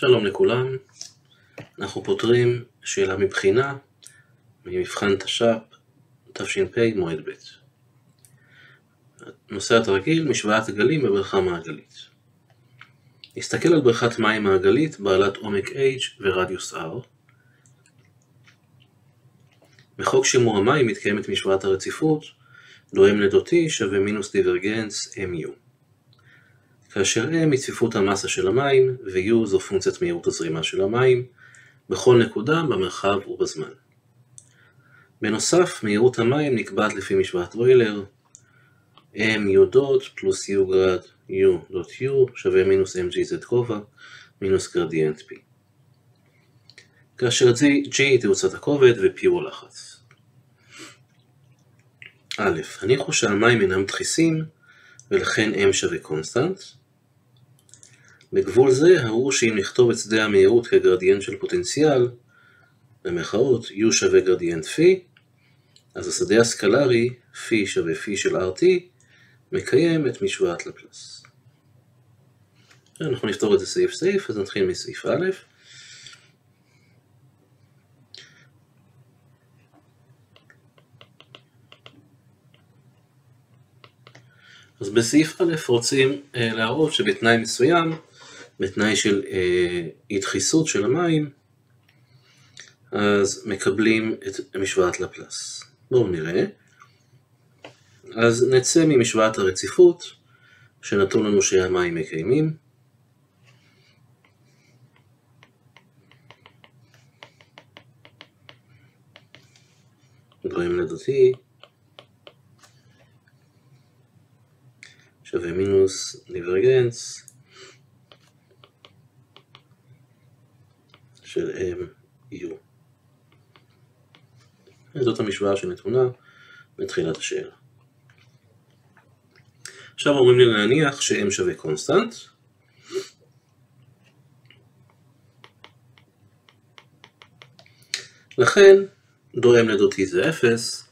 שלום לכולם, אנחנו פותרים שאלה מבחינה ממבחן תש"פ תש"פ מועד ב'. נושא התרגיל משוואת הגלים בבריכה מעגלית. נסתכל על בריכת מים מעגלית בעלת עומק h ורדיוס r. בחוק שימור המים מתקיימת משוואת הרציפות לו m לדותי שווה מינוס דיווגנס mu. כאשר m היא צפיפות המסה של המים ו-u זו פונקציית מהירות הזרימה של המים בכל נקודה במרחב ובזמן. בנוסף, מהירות המים נקבעת לפי משוואת אוילר mu דוט פלוס u גרד u דוט u שווה מינוס mgz כובע מינוס גרדיאנט p. כאשר g היא תאוצת הכובד ו-p הוא לחץ. א', הניחו שהמים אינם דחיסים ולכן m שווה constant. בגבול זה הראו שאם נכתוב את שדה המהירות כגרדיאנט של פוטנציאל, במחאות u שווה גרדיאנט פי, אז השדה הסקלרי פי שווה פי של RT מקיים את משוואת לפלס. אנחנו נפתור את זה סעיף סעיף, אז נתחיל מסעיף א'. אז בסעיף א' רוצים להראות שבתנאי מסוים בתנאי של אי דחיסות של המים, אז מקבלים את משוואת לפלס. בואו נראה. אז נצא ממשוואת הרציפות, שנתון לנו שהמים מקיימים. גורם לדותי שווה מינוס דיווגנס של M, U. זאת המשוואה שנתונה בתחילת השאלה. עכשיו אומרים לי להניח ש-M שווה קונסטנט. לכן דו M לדותי זה 0,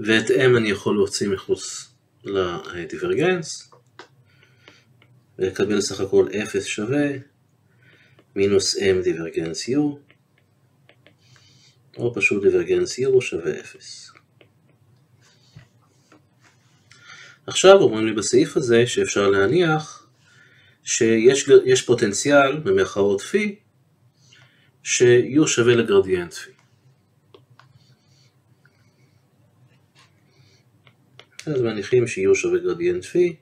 ואת M אני יכול להוציא מחוץ לדיווגנס, ולקבל סך הכל 0 שווה מינוס m דיווגנס u, או פשוט דיווגנס u שווה 0. עכשיו אומרים לי בסעיף הזה שאפשר להניח שיש פוטנציאל במרכאות פי ש-u שווה לגרדיאנט פי. אז מניחים ש-u שווה גרדיאנט פי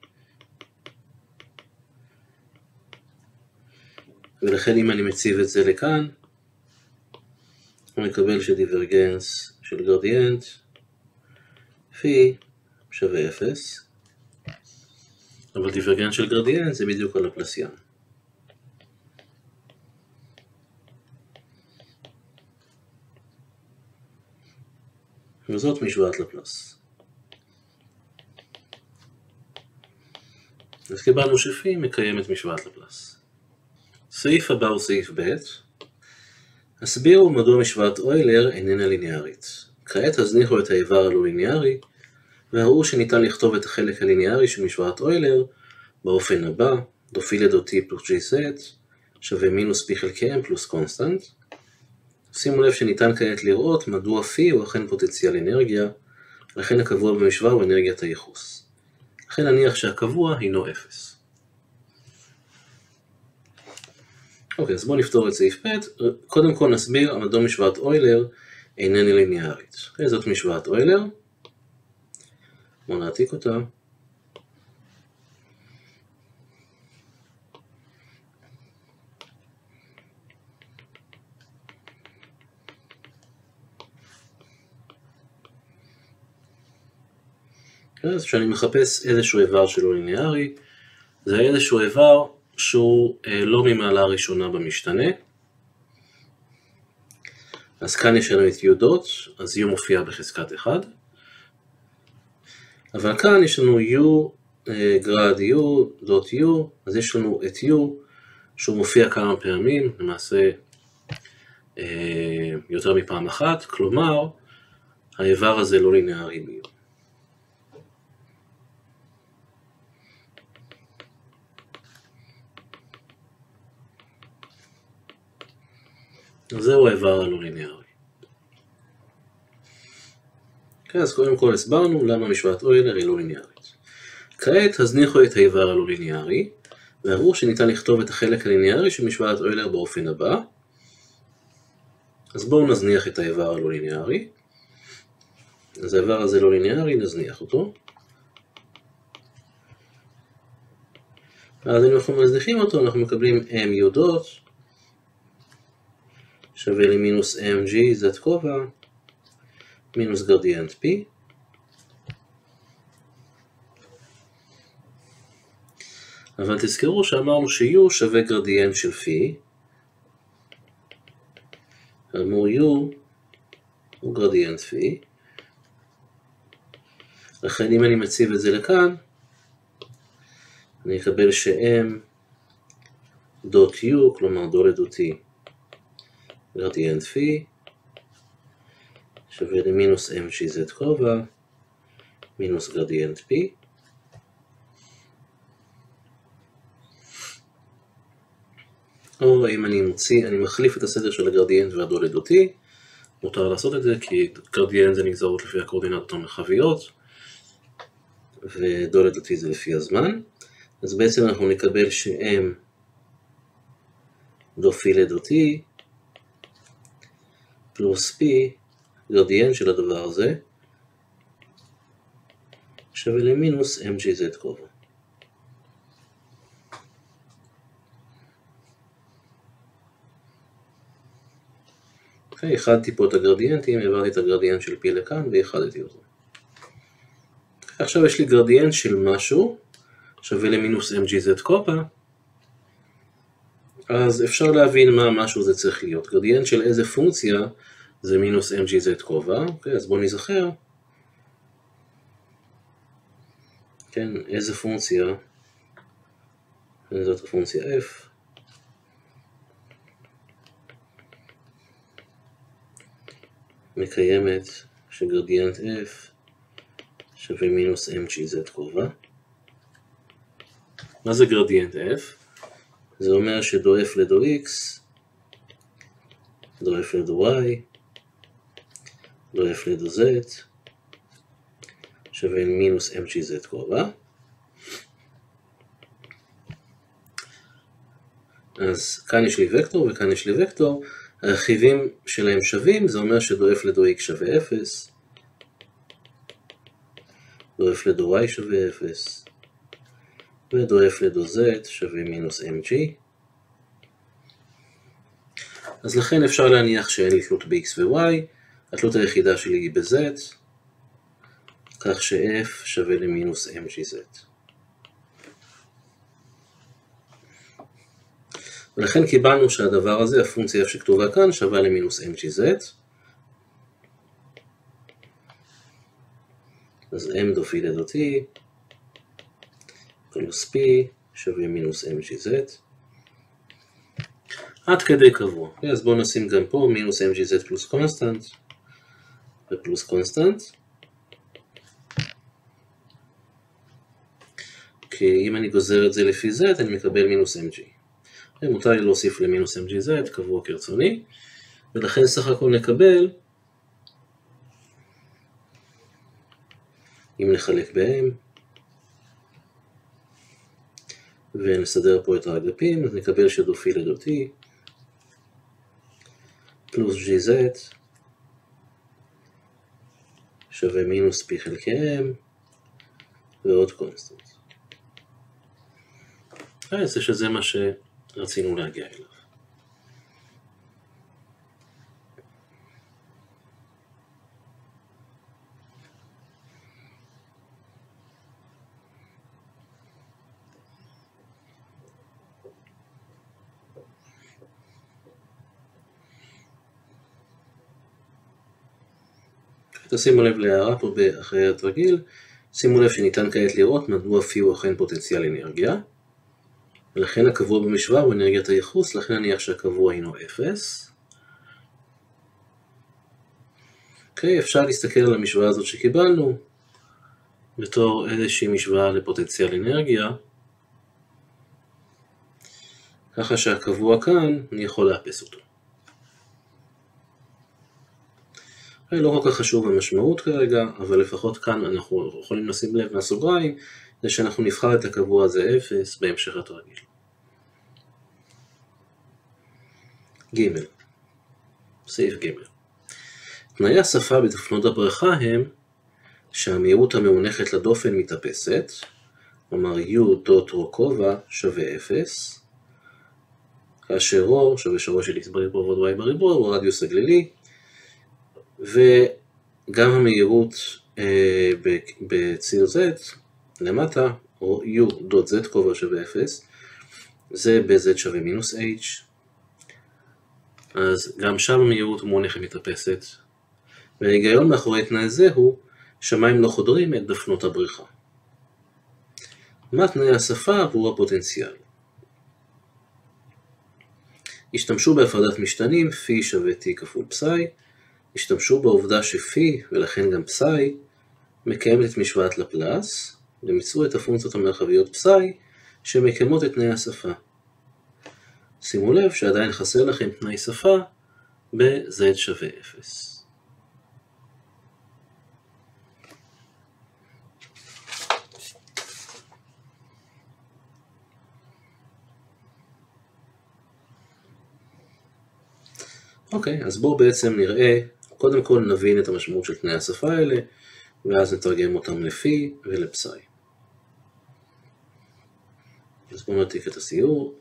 ולכן אם אני מציב את זה לכאן, הוא מקבל שדיווגנס של גרדיאנט פי שווה 0, אבל דיווגנס של גרדיאנט זה בדיוק על הפלסיאן. וזאת משוואת לפלס. אז קיבלנו שפי מקיים את משוואת לפלס. סעיף הבא הוא סעיף ב' הסבירו מדוע משוואת אוילר איננה ליניארית. כעת הזניחו את האיבר הלא ליניארי והראו שניתן לכתוב את החלק הליניארי של משוואת אוילר באופן הבא דו פי לדו t פלוס gz שווה מינוס פי חלקי m פלוס constant. שימו לב שניתן כעת לראות מדוע פי הוא אכן פוטנציאל אנרגיה, לכן הקבוע במשוואה הוא אנרגיית הייחוס. לכן נניח שהקבוע הינו 0. אוקיי, אז בואו נפתור את סעיף ב', קודם כל נסביר מדוע משוואת אוילר איננה ליניארית. אוקיי, זאת משוואת אוילר, בואו נעתיק אותה. אז כשאני מחפש איזשהו איבר שלא ליניארי, זה איזשהו איבר שהוא לא ממעלה ראשונה במשתנה. אז כאן יש לנו את u דוט, אז u מופיע בחזקת 1. אבל כאן יש לנו u גרד u דוט u, אז יש לנו את u שהוא מופיע כמה פעמים, למעשה יותר מפעם אחת, כלומר האיבר הזה לא לינארי מ-u. זהו האיבר הלא-ליניארי. כן, אז קודם כל הסברנו למה משוואת אוילר היא לא ליניארית. כעת הזניחו את האיבר הלא-ליניארי, והראו שניתן לכתוב את החלק הליניארי של משוואת אוילר באופן הבא. אז בואו נזניח את האיבר הלא-ליניארי. אז האיבר הזה לא ליניארי, נזניח אותו. אז אם אנחנו מזניחים אותו, אנחנו מקבלים mu דוט שווה למינוס mg z כובע מינוס גרדיאנט p. אבל תזכרו שאמרנו ש-u שווה גרדיאנט של phi, אמור u הוא גרדיאנט phi, לכן אם אני מציב את זה לכאן, אני אקבל ש-m דוט u, כלומר דולת גרדיאנט phi, שווה למינוס mgz כובע, מינוס גרדיאנט p. או אם אני מוציא, אני מחליף את הסדר של הגרדיאנט והדו לדו t, מותר לעשות את זה כי גרדיאנט זה נגזרות לפי הקורדינטות המרחביות, ודו לדו t זה לפי הזמן. אז בעצם אנחנו נקבל ש-m דו פי לדו t פלוס p גרדיאנט של הדבר הזה שווה למינוס mgz כובע. אוקיי, איחדתי פה את הגרדיאנטים, העברתי את הגרדיאנט של פי לכאן ואיחדתי אותו. עכשיו יש לי גרדיאנט של משהו שווה למינוס mgz קופה, אז אפשר להבין מה משהו זה צריך להיות. גרדיאנט של איזה פונקציה זה מינוס mgz כובע, אוקיי, אז בואו נזכר. כן, איזה פונקציה, זאת הפונקציה f, מקיימת שגרדיאנט f שווה מינוס mgz כובע. מה זה גרדיאנט f? זה אומר שדו f לדו x, דו f לדו y, דו f לדו z, שווה מינוס mgz כובע. אז כאן יש לי וקטור וכאן יש לי וקטור, הרכיבים שלהם שווים, זה אומר שדו f לדו x שווה 0, דו f לדו y שווה 0, ודו f לדו z שווה מינוס mg. אז לכן אפשר להניח שאין לי תלות ב-x ו-y, התלות היחידה שלי היא ב-z, כך ש-f שווה למינוס mgz. ולכן קיבלנו שהדבר הזה, הפונקציה f שכתובה כאן, שווה למינוס mgz. אז m דו פי לדו t, פלוס p שווה מינוס mgz. עד כדי קבוע. אז בואו נשים גם פה מינוס mgz פלוס constant ופלוס constant. כי אם אני גוזר את זה לפי z, אני מקבל מינוס mg. מותר לי להוסיף למינוס mgz, קבוע כרצוני, ולכן סך הכל נקבל, אם נחלק ב-m, ונסדר פה את האגפים, אז נקבל שדופיל לדותי, פלוס gz, שווה מינוס פי חלקי m, ועוד קונסטנט. אז שזה מה ש... רצינו להגיע אליו. תשימו לב להערה פה אחרי התרגיל, שימו לב שניתן כעת לראות מדוע פי הוא אכן פוטנציאל אנרגיה. ולכן הקבוע במשוואה הוא אנרגיית הייחוס, לכן נניח שהקבוע הינו 0. אוקיי, אפשר להסתכל על המשוואה הזאת שקיבלנו בתור איזושהי משוואה לפוטנציאל אנרגיה, ככה שהקבוע כאן, אני יכול לאפס אותו. לא כל כך חשוב המשמעות כרגע, אבל לפחות כאן אנחנו יכולים לשים לב מהסוגריים, זה שאנחנו נבחר את הקבוע הזה 0 בהמשך התרגיל. ג. סעיף ג. תנאי השפה בדפנות הברכה הם שהמהירות המאונכת לדופן מתאפסת, כלומר u דוט רו כובע שווה 0, כאשר רו שווה שווה של x בריבוע ועוד y בריבוע הוא הרדיוס הגלילי, וגם המהירות אה, בציר z למטה, או u דוט z כובע שווה 0, זה ב-z שווה מינוס h, אז גם שם המהירות המונחת מתאפסת, וההיגיון מאחורי תנאי זה הוא שמים לא חודרים את דפנות הבריכה. מה תנאי השפה עבור הפוטנציאל? השתמשו בהפרדת משתנים פי שווה t כפול פסאי, השתמשו בעובדה שפי, ולכן גם פסאי, מקיימת את משוואת לפלס, ומיצרו את הפונקציות המרחביות פסאי, שמקיימות את תנאי השפה. שימו לב שעדיין חסר לכם תנאי שפה ב-z שווה 0. אוקיי, אז בואו בעצם נראה, קודם כל נבין את המשמעות של תנאי השפה האלה, ואז נתרגם אותם לפי ולפסאי. אז בואו נעתיק את הסיור.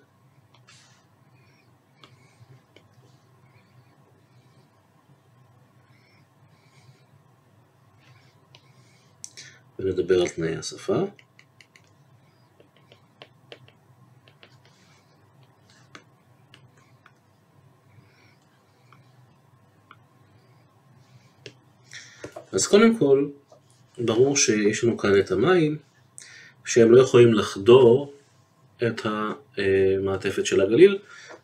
ונדבר על תנאי השפה. אז קודם כל, ברור שיש לנו כאן את המים, שהם לא יכולים לחדור את המעטפת של הגליל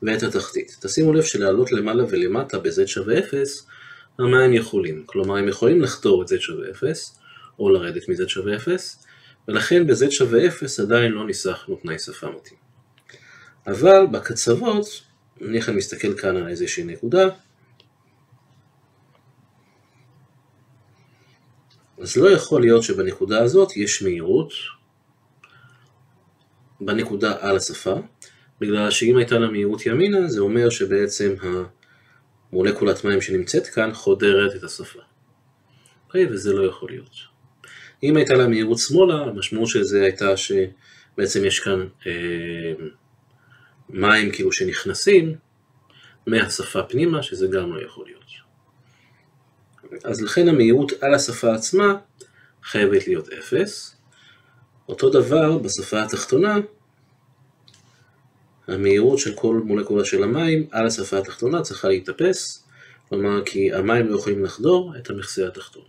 ואת התחתית. תשימו לב שלעלות למעלה ולמטה ב-z שווה 0, המים יכולים. כלומר, הם יכולים לחדור את z שווה 0, או לרדת מ-z שווה 0, ולכן ב-z שווה 0 עדיין לא ניסחנו תנאי שפה מתאים. אבל בקצוות, נניח אני מסתכל כאן על איזושהי נקודה, אז לא יכול להיות שבנקודה הזאת יש מהירות בנקודה על השפה, בגלל שאם הייתה לה מהירות ימינה, זה אומר שבעצם המולקולת מים שנמצאת כאן חודרת את השפה. אוקיי? וזה לא יכול להיות. אם הייתה לה מהירות שמאלה, המשמעות של זה הייתה שבעצם יש כאן אה, מים כאילו שנכנסים מהשפה פנימה, שזה גם לא יכול להיות. אז לכן המהירות על השפה עצמה חייבת להיות 0. אותו דבר בשפה התחתונה, המהירות של כל מולקולה של המים על השפה התחתונה צריכה להתאפס, כלומר כי המים לא יכולים לחדור את המכסה התחתון.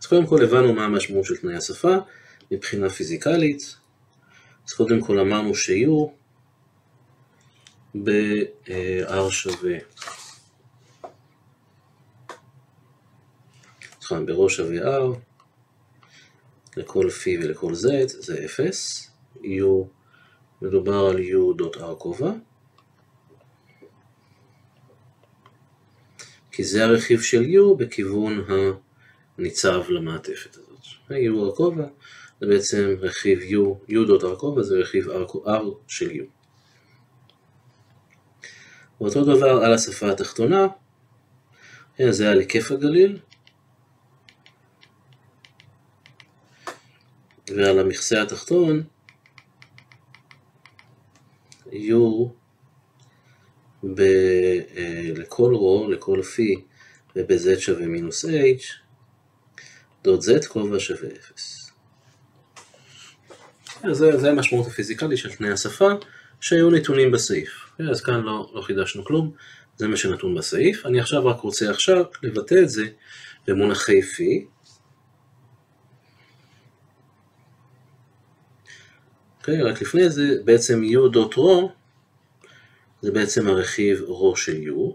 אז קודם כל הבנו מה המשמעות של תנאי השפה מבחינה פיזיקלית. אז קודם כל אמרנו שיהיו ב-R שווה סליחה, בראש שווה R, לכל פי ולכל z זה 0, u, מדובר על u דוט r כובע, כי זה הרכיב של u בכיוון הניצב למעטפת הזאת. u r כובע זה בעצם רכיב u, u דוט r כובע זה רכיב r, r של u. ואותו דבר על השפה התחתונה, זה על היקף הגליל, ועל המכסה התחתון יהיו ב, אה, לכל רו, לכל פי, וב-z שווה מינוס h, דוד z כובע שווה 0. זה, זה המשמעות הפיזיקלית של תנאי השפה שהיו נתונים בסעיף. אז כאן לא, לא חידשנו כלום, זה מה שנתון בסעיף. אני עכשיו רק רוצה עכשיו לבטא את זה במונחי פי, אוקיי? רק לפני זה בעצם u דוט רו זה בעצם הרכיב רו של u.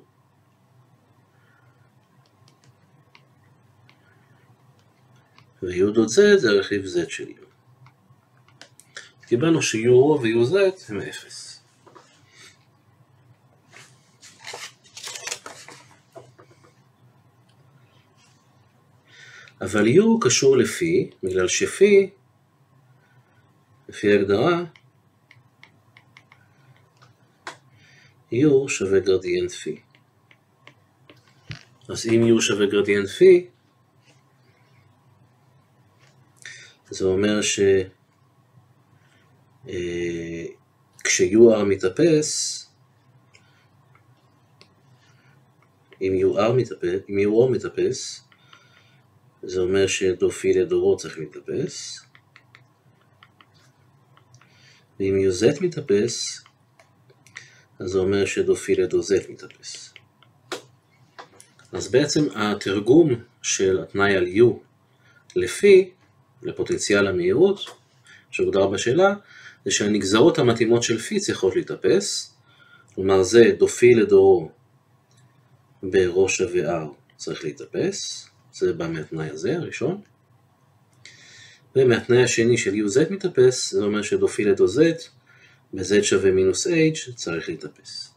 ו-u דוט z זה הרכיב z של u. קיבלנו ש-u רו ו-u z הם 0. אבל u קשור לפי, בגלל שפי לפי ההגדרה, U שווה גרדיאנט פי. אז אם U שווה גרדיאנט פי, זה אומר ש... אה, כש-UR מתאפס, אם UR מתאפס, אם UR מתאפס, זה אומר שדו פי לדורו צריך להתאפס, ואם UZ מתאפס, אז זה אומר שדו פי לדו Z מתאפס. אז בעצם התרגום של התנאי על U לפי, לפוטנציאל המהירות, שהוגדר בשאלה, זה שהנגזרות המתאימות של פי צריכות להתאפס, כלומר זה דו פי לדורו בראש שווה R צריך להתאפס, זה בא מהתנאי הזה, הראשון. ומהתנאי השני של UZ מתאפס, זה אומר שדו פי לדו Z ב-Z שווה מינוס H צריך להתאפס.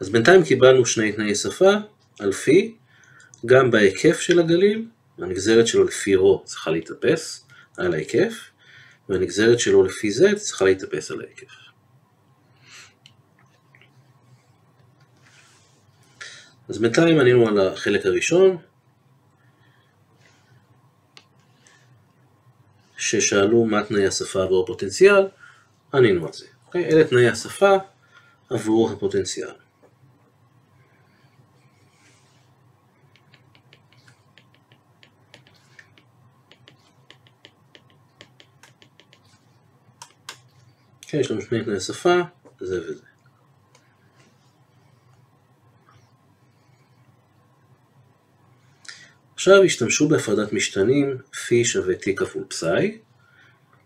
אז בינתיים קיבלנו שני תנאי שפה על פי, גם בהיקף של הגליל, הנגזרת שלו לפי רו צריכה להתאפס על ההיקף, והנגזרת שלו לפי Z צריכה להתאפס על ההיקף. אז בינתיים ענינו על החלק הראשון, ששאלו מה תנאי השפה עבור הפוטנציאל, ענינו על זה. אוקיי? אלה תנאי השפה עבור הפוטנציאל. כן, יש לנו שני תנאי שפה, זה וזה. עכשיו השתמשו בהפרדת משתנים פי שווה t כפול פסאי,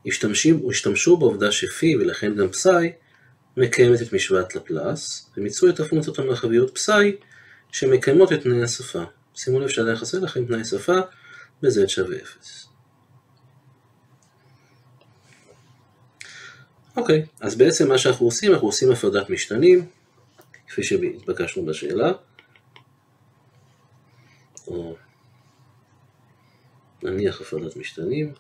השתמשו, בעובדה שפי ולכן גם פסאי מקיימת את משוואת לפלס, ומיצו את הפונקציות המרחביות פסאי שמקיימות את תנאי השפה. שימו לב שעדיין חסר לכם תנאי שפה ב-z שווה 0. אוקיי, אז בעצם מה שאנחנו עושים, אנחנו עושים הפרדת משתנים, כפי שהתבקשנו בשאלה, או נניח הפרדת משתנים.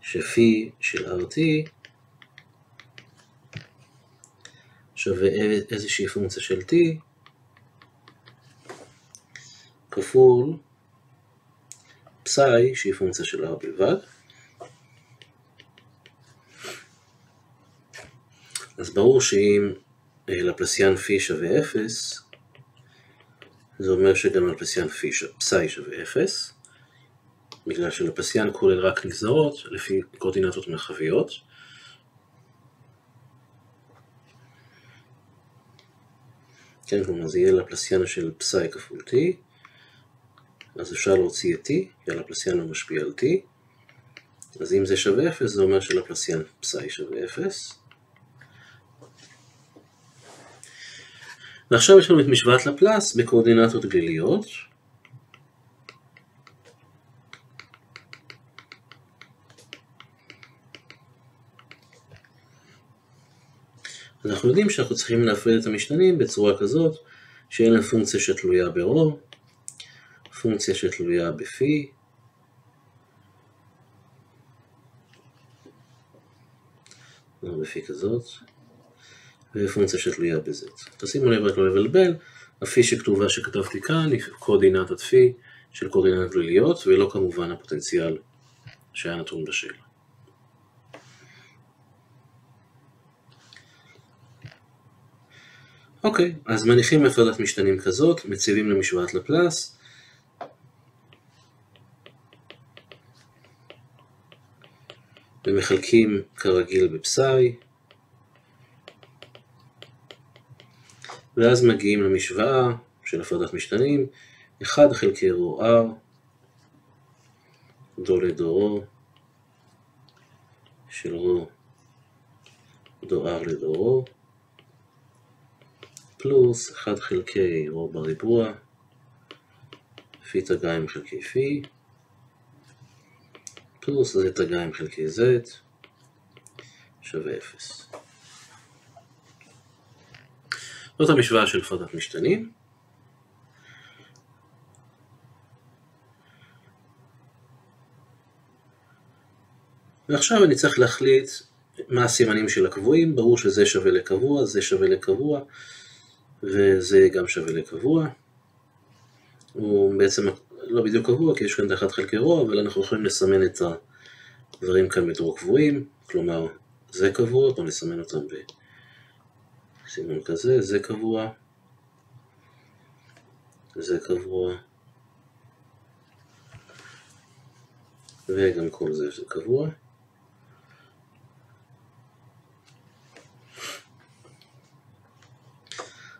שפי של RT שווה איזושהי פונקציה של T כפול פסאי שהיא פונקציה של R בלבד. אז ברור שאם אה, לפלסיאן פי שווה 0, זה אומר שגם לפסיאן פסאי שווה 0, בגלל שלפסיאן כולל רק נגזרות לפי קורדינטות מרחביות. כן, כלומר זה יהיה לפלסיאן של פסאי כפול t, אז אפשר להוציא את t, כי הלפלסיאן לא משפיע על t, אז אם זה שווה 0 זה אומר שלפלסיאן פסאי שווה 0. ועכשיו יש לנו את משוואת לפלס בקואורדינטות גליליות. אנחנו יודעים שאנחנו צריכים להפריד את המשתנים בצורה כזאת שאין להם פונקציה שתלויה ב-ρ, פונקציה שתלויה בפי, בפי כזאת, ופונקציה שתלויה בזה. תשימו לב רק לא לבלבל, הפי שכתובה שכתבתי כאן היא קואורדינטת פי של קואורדינטות גליליות, ולא כמובן הפוטנציאל שהיה נתון בשאלה. אוקיי, אז מניחים הפרדת משתנים כזאת, מציבים למשוואת לפלס, ומחלקים כרגיל בפסאי, ואז מגיעים למשוואה של הפרדת משתנים, 1 חלקי רו r, דו לדורו, של רו דו r לדורו, פלוס 1 חלקי רו בריבוע, פי תגיים חלקי פי, פלוס z תגיים חלקי z, שווה 0. זאת המשוואה של הפרדת משתנים. ועכשיו אני צריך להחליט מה הסימנים של הקבועים, ברור שזה שווה לקבוע, זה שווה לקבוע, וזה גם שווה לקבוע. הוא בעצם לא בדיוק קבוע, כי יש כאן 1 חלקי רוע, אבל אנחנו יכולים לסמן את הדברים כאן בתור קבועים, כלומר, זה קבוע, בואו נסמן אותם בסימון כזה, זה קבוע, זה קבוע, וגם כל זה זה קבוע.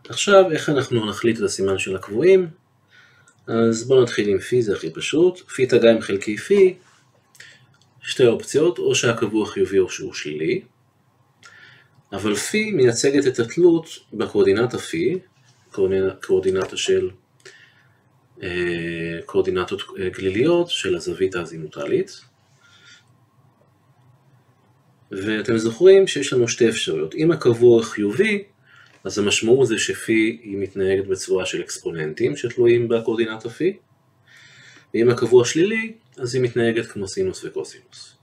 עכשיו, איך אנחנו נחליט את הסימן של הקבועים? אז בואו נתחיל עם פי, זה הכי פשוט. פי תגע עם חלקי פי, שתי אופציות, או שהקבוע חיובי או שהוא שלילי. אבל פי מייצגת את התלות בקואורדינטה פי, קואורדינטה של אה, קואורדינטות אה, גליליות של הזווית האזימוטלית. ואתם זוכרים שיש לנו שתי אפשרויות. אם הקבוע חיובי, אז המשמעות זה שפי היא מתנהגת בצורה של אקספוננטים שתלויים בקואורדינטה פי, ואם הקבוע שלילי, אז היא מתנהגת כמו סינוס וקוסינוס,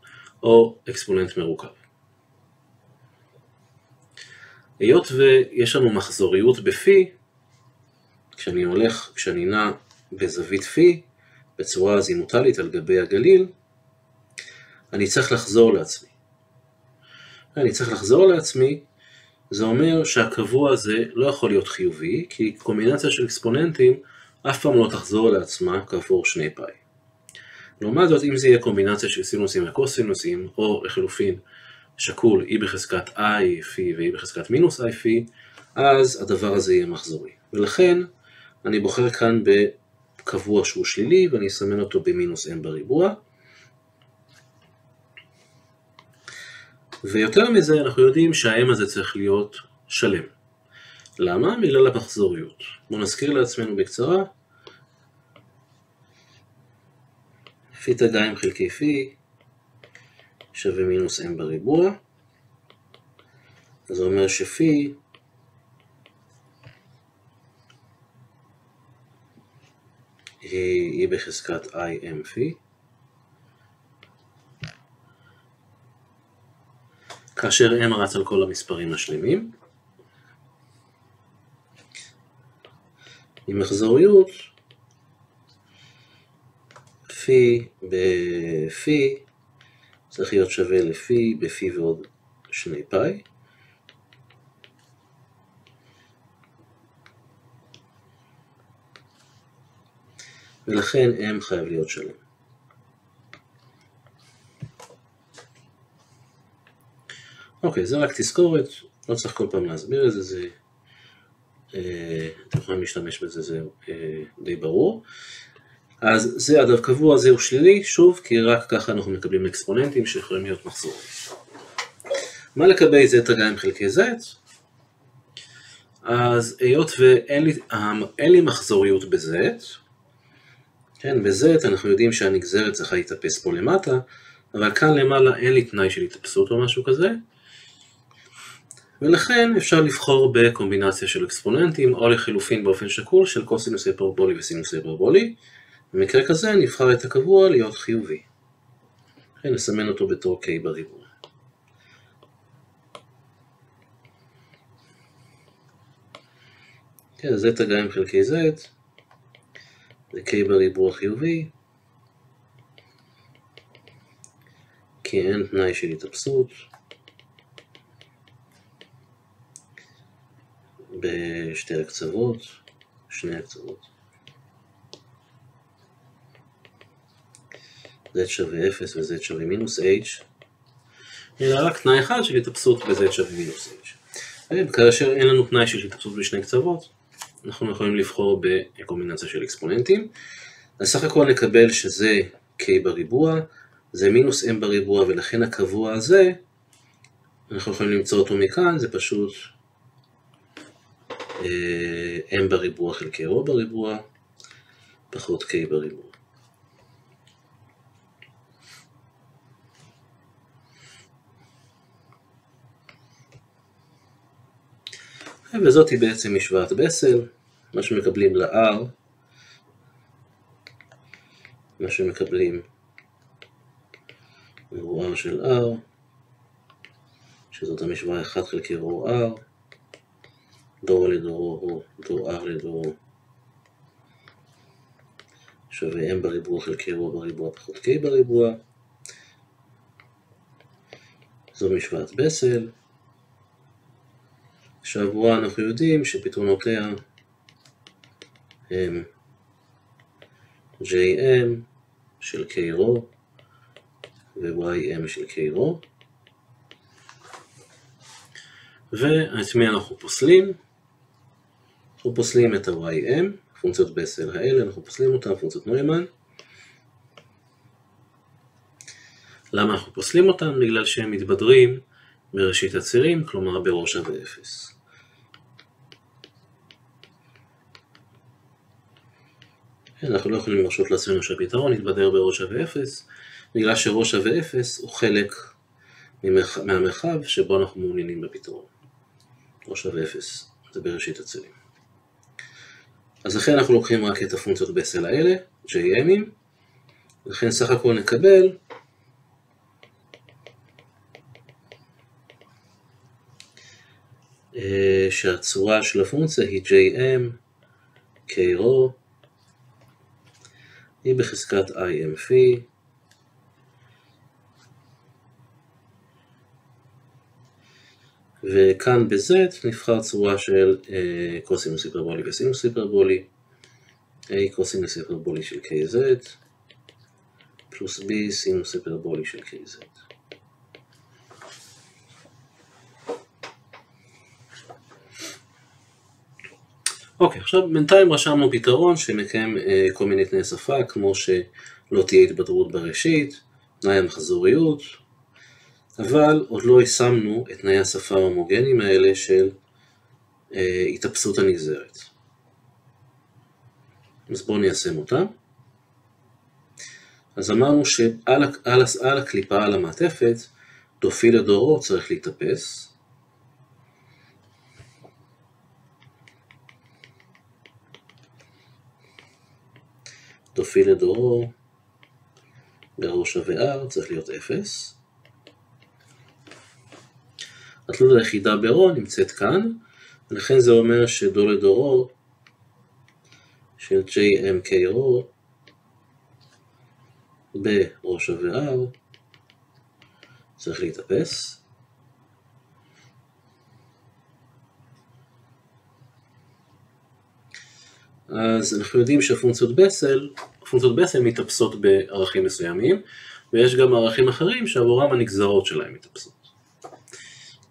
או אקספוננט מרוכב. היות ויש לנו מחזוריות בפי, כשאני הולך, כשאני נע בזווית פי, בצורה הזימוטלית על גבי הגליל, אני צריך לחזור לעצמי. אני צריך לחזור לעצמי זה אומר שהקבוע הזה לא יכול להיות חיובי, כי קומבינציה של אקספוננטים אף פעם לא תחזור לעצמה כעבור שני פאי. לעומת זאת, אם זה יהיה קומבינציה של סינוסים וקוסינוסים, או לחלופין שקול e בחזקת i פי ו-e בחזקת מינוס i פי, אז הדבר הזה יהיה מחזורי. ולכן אני בוחר כאן בקבוע שהוא שלילי, ואני אסמן אותו במינוס m בריבוע. ויותר מזה, אנחנו יודעים שה-m הזה צריך להיות שלם. למה? בגלל המחזוריות. בואו נזכיר לעצמנו בקצרה. פי תגיים חלקי פי שווה מינוס m בריבוע. זה אומר שפי היא בחזקת im פי. כאשר m רץ על כל המספרים השלמים. עם מחזוריות, פי בפי צריך להיות שווה לפי בפי ועוד שני פאי. ולכן m חייב להיות שלם. אוקיי, זה רק תזכורת, לא צריך כל פעם להסביר את זה, זה אה, אתם יכולים להשתמש בזה, זה אה, די ברור. אז זה הדף קבוע, זהו שלילי, שוב, כי רק ככה אנחנו מקבלים אקספוננטים שיכולים להיות מחזורים. מה לגבי גם עם חלקי z? אז היות ואין לי, לי מחזוריות ב-z, כן, ב-z אנחנו יודעים שהנגזרת צריכה להתאפס פה למטה, אבל כאן למעלה אין לי תנאי של התאפסות או משהו כזה, ולכן אפשר לבחור בקומבינציה של אקספוננטים או לחילופין באופן שקול של קוסינוס היפרבולי וסינוס היפרבולי. במקרה כזה נבחר את הקבוע להיות חיובי. לכן נסמן אותו בתור K בריבוע. כן, זה תגיים חלקי Z, זה K בריבוע חיובי, כי אין תנאי של התאפסות. בשתי הקצוות, שני הקצוות. Z שווה 0 ו-z שווה מינוס h, אלא רק תנאי אחד של התאפסות ב-z שווה מינוס h. וכאשר אין לנו תנאי של התאפסות בשני קצוות, אנחנו יכולים לבחור בקומבינציה של אקספוננטים. אז סך הכל נקבל שזה k בריבוע, זה מינוס m בריבוע, ולכן הקבוע הזה, אנחנו יכולים למצוא אותו מכאן, זה פשוט m בריבוע חלקי rho בריבוע, פחות k בריבוע. וזאת היא בעצם משוואת בסל, מה שמקבלים ל-R, מה שמקבלים רו R של R, שזאת המשוואה 1 חלקי רו R, דור לדורו הוא דור R לדורו שווה m בריבוע חלקי רו בריבוע פחות k בריבוע. זו משוואת בסל. שעבורה אנחנו יודעים שפתרונותיה הם JM של K-Row ו-YM של K-Row ואת מי אנחנו פוסלים? אנחנו פוסלים את ה-YM, פונקציות בסל האלה, אנחנו פוסלים אותן, פונקציות נוימן. למה אנחנו פוסלים אותן? בגלל שהם מתבדרים מראשית הצירים, כלומר בראש ה-0. אנחנו לא יכולים לרשות לעצמנו שהפתרון יתבדר בראש שווה 0, בגלל שראש שווה 0 הוא חלק מהמרחב שבו אנחנו מעוניינים בפתרון. ראש שווה 0 זה בראשית הצירים. אז לכן אנחנו לוקחים רק את הפונקציות בסל האלה, JM'ים, לכן סך הכל נקבל אה, שהצורה של הפונקציה היא JM, K רו, היא בחזקת IM פי, וכאן ב-Z נבחר צורה של אה, קוסינוס היפרבולי וסינוס היפרבולי, A קוסינוס היפרבולי של KZ, פלוס B סינוס היפרבולי של KZ. אוקיי, עכשיו בינתיים רשמנו פתרון שמקיים אה, כל מיני תנאי שפה, כמו שלא תהיה התבדרות בראשית, תנאי המחזוריות, אבל עוד לא יישמנו את תנאי השפה ההומוגניים האלה של אה, התאפסות הנגזרת. אז בואו ניישם אותם. אז אמרנו שעל על, על הקליפה על המעטפת, דופיל לדורו צריך להתאפס. דופיל לדורו בראש שווה r צריך להיות 0. התלות היחידה ברו נמצאת כאן, ולכן זה אומר שדו לדורו של JMK רו בראש שווה R צריך להתאפס. אז אנחנו יודעים שהפונקציות בסל, פונקציות בסל מתאפסות בערכים מסוימים, ויש גם ערכים אחרים שעבורם הנגזרות שלהם מתאפסות.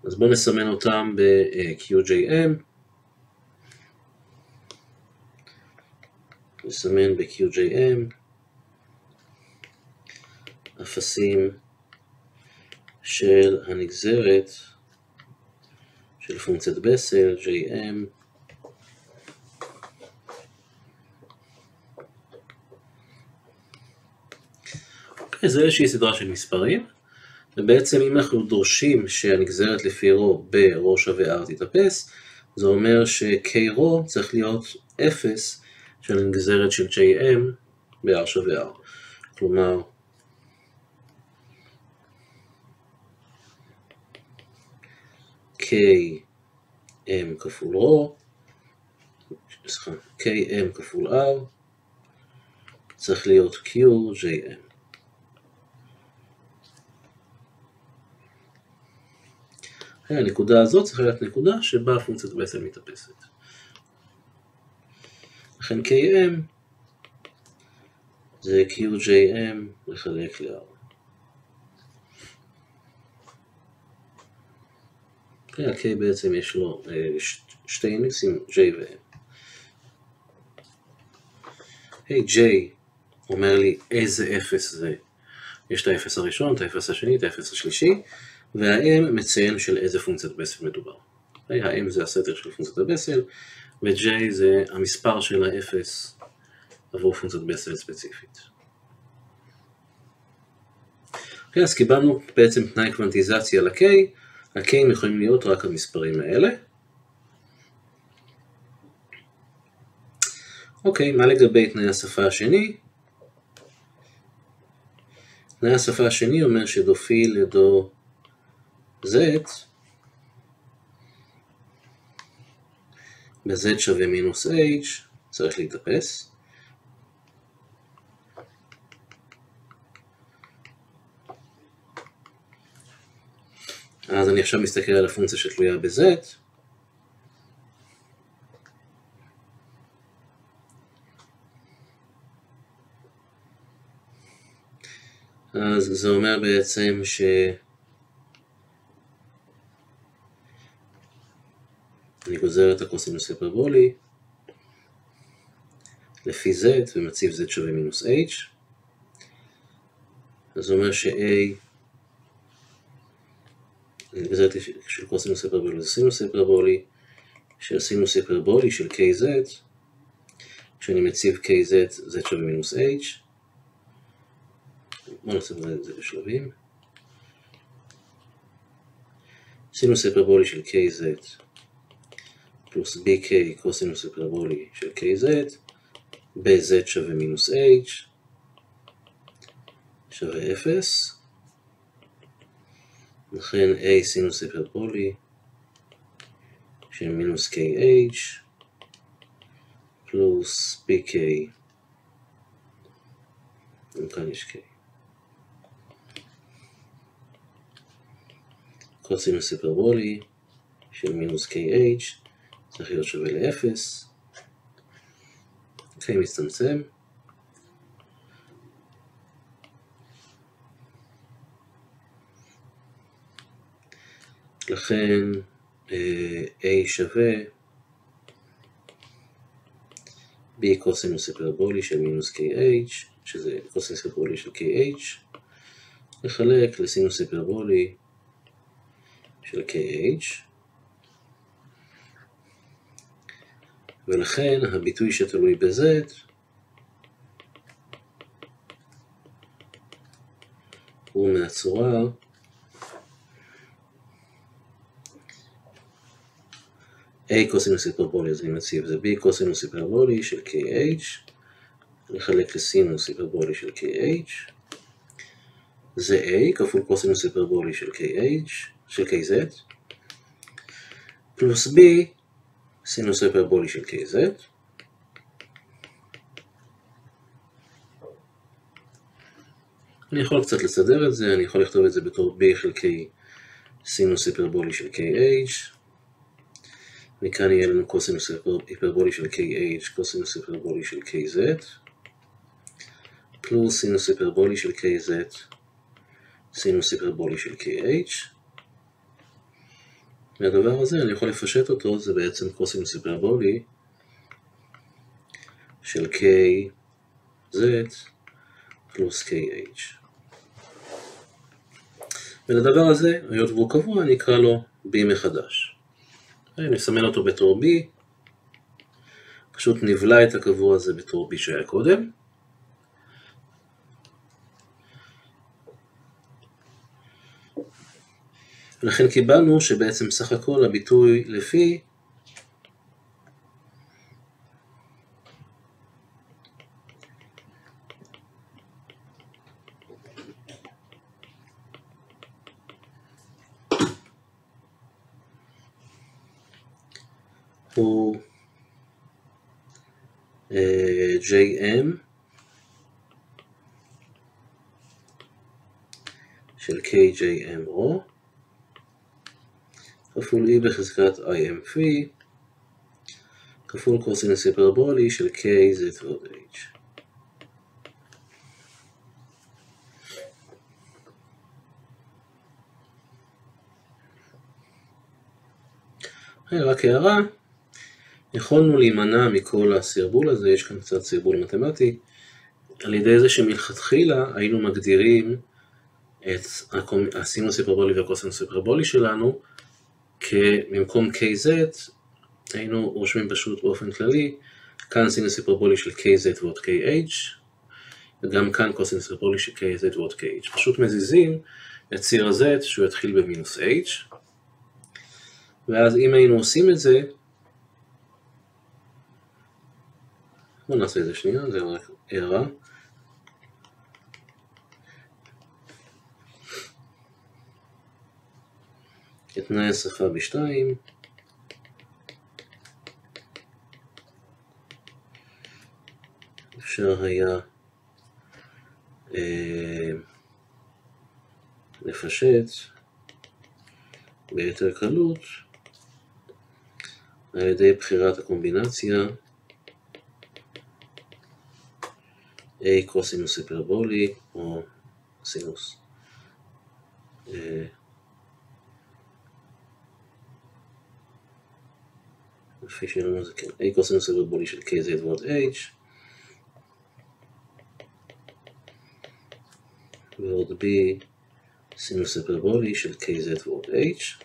אז בואו נסמן אותם ב-QJM. נסמן ב-QJM אפסים של הנגזרת של פונקציית בסל, JM, אוקיי, זה איזושהי סדרה של מספרים. ובעצם אם אנחנו דורשים שהנגזרת לפי רו ב-רו שווה r תתאפס, זה אומר ש-k רו צריך להיות 0 של הנגזרת של jm ב-r שווה r. כלומר, km כפול רו, סליחה, km כפול r צריך להיות qjm. הנקודה הזאת צריכה להיות נקודה שבה הפונקציית בעצם מתאפסת. לכן Km זה QJM לחלק ל-R. ה-K בעצם יש לו אה, שתי אינדקסים J ו-M. היי J אומר לי איזה אפס זה. יש את האפס הראשון, את האפס השני, את האפס השלישי, וה-m מציין של איזה פונקציית בסל מדובר. אוקיי? ה-m זה הסתר של פונקציית הבסל, ו-j זה המספר של האפס עבור פונקציית בסל ספציפית. אוקיי, אז קיבלנו בעצם תנאי קוונטיזציה ל-k, ה-K יכולים להיות רק המספרים האלה. אוקיי, מה לגבי תנאי השפה השני? תנאי השפה השני אומר שדופי לדו z ב-z שווה מינוס h צריך להתאפס. אז אני עכשיו מסתכל על הפונקציה שתלויה ב-z. אז זה אומר בעצם ש... אני גוזר את הקוסינוס היפרבולי לפי z ומציב z שווה מינוס h. אז זה אומר ש-a נגזרת של קוסינוס היפרבולי זה סינוס היפרבולי של סינוס היפרבולי של kz כשאני מציב kz z שווה מינוס h. בואו נעשה את זה בשלבים. סינוס היפרבולי של kz פלוס bk קוסינוס היפרבולי של kz ב-z שווה מינוס h שווה 0 לכן a סינוס היפרבולי של מינוס kh פלוס bk וכאן יש k. קוסינוס היפרבולי של מינוס kh צריך להיות שווה ל-0 k מצטמצם. לכן a שווה b קוסינוס היפרבולי של מינוס kh, שזה קוסינוס היפרבולי של kh, לחלק לסינוס היפרבולי של kh, ולכן הביטוי שתלוי ב-z הוא מהצורה a קוסינוס היפרבולי, אז אני מציב, זה b קוסינוס היפרבולי של kh, נחלק לסינוס היפרבולי של kh, זה a כפול קוסינוס היפרבולי של kh, של kz, פלוס b סינוס היפרבולי של kz, אני יכול קצת לסדר את זה, אני יכול לכתוב את זה בתור b חלקי סינוס היפרבולי של kh, מכאן יהיה לנו קוסינוס היפרבולי של kh, קוסינוס היפרבולי של kz, פלוס סינוס היפרבולי של kz, סינוס היפרבולי של kh. והדבר הזה, אני יכול לפשט אותו, זה בעצם קוסינוס היפרבולי של kz פלוס kh. ולדבר הזה, היות והוא קבוע, אני אקרא לו b מחדש. אני אסמן אותו בתור b, פשוט נבלע את הקבוע הזה בתור b שהיה קודם. ולכן קיבלנו שבעצם סך הכל הביטוי לפי הוא JM של KJMO כפול E בחזקת IMV כפול קוסינוס היפרבולי של KZ ועוד H. רק הערה, יכולנו להימנע מכל הסרבול הזה, יש כאן קצת סרבול מתמטי, על ידי זה שמלכתחילה היינו מגדירים את הסינוס היפרבולי והקוסינוס היפרבולי שלנו במקום kz היינו רושמים פשוט באופן כללי כאן סינוס היפרבולי של kz ועוד kh וגם כאן קוסינוס היפרבולי של kz ועוד kh פשוט מזיזים את ציר ה-z שהוא יתחיל במינוס h ואז אם היינו עושים את זה בואו נעשה את זה שנייה, זה רק הערה. את תנאי השפה בשתיים. אפשר היה אה, לפשט ביתר קלות על ידי בחירת הקומבינציה A קוסינוס היפרבולי או סינוס אה, לפי שלנו זה כן, A קוסינוס היפרבולי של KZ ועוד H ועוד B סינוס היפרבולי של KZ ועוד H.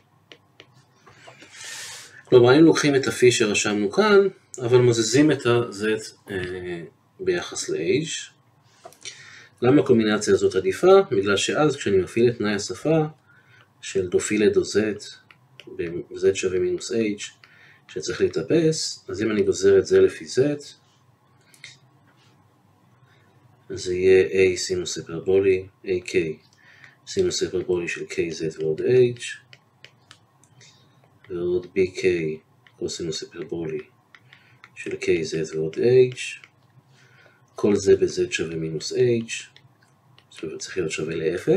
כלומר, היינו לוקחים את הפי שרשמנו כאן, אבל מזיזים את ה-Z אה, ביחס ל-H. למה הקומבינציה הזאת עדיפה? בגלל שאז כשאני מפעיל את תנאי השפה של דו פי לדו Z, ב-Z שווה מינוס H, שצריך להתאפס, אז אם אני גוזר את זה לפי Z, אז זה יהיה A סינוס היפרבולי, AK סינוס היפרבולי של KZ ועוד H, ועוד BK קוסינוס היפרבולי של KZ ועוד H, כל זה ב-Z שווה מינוס H, זה צריך להיות שווה ל-0,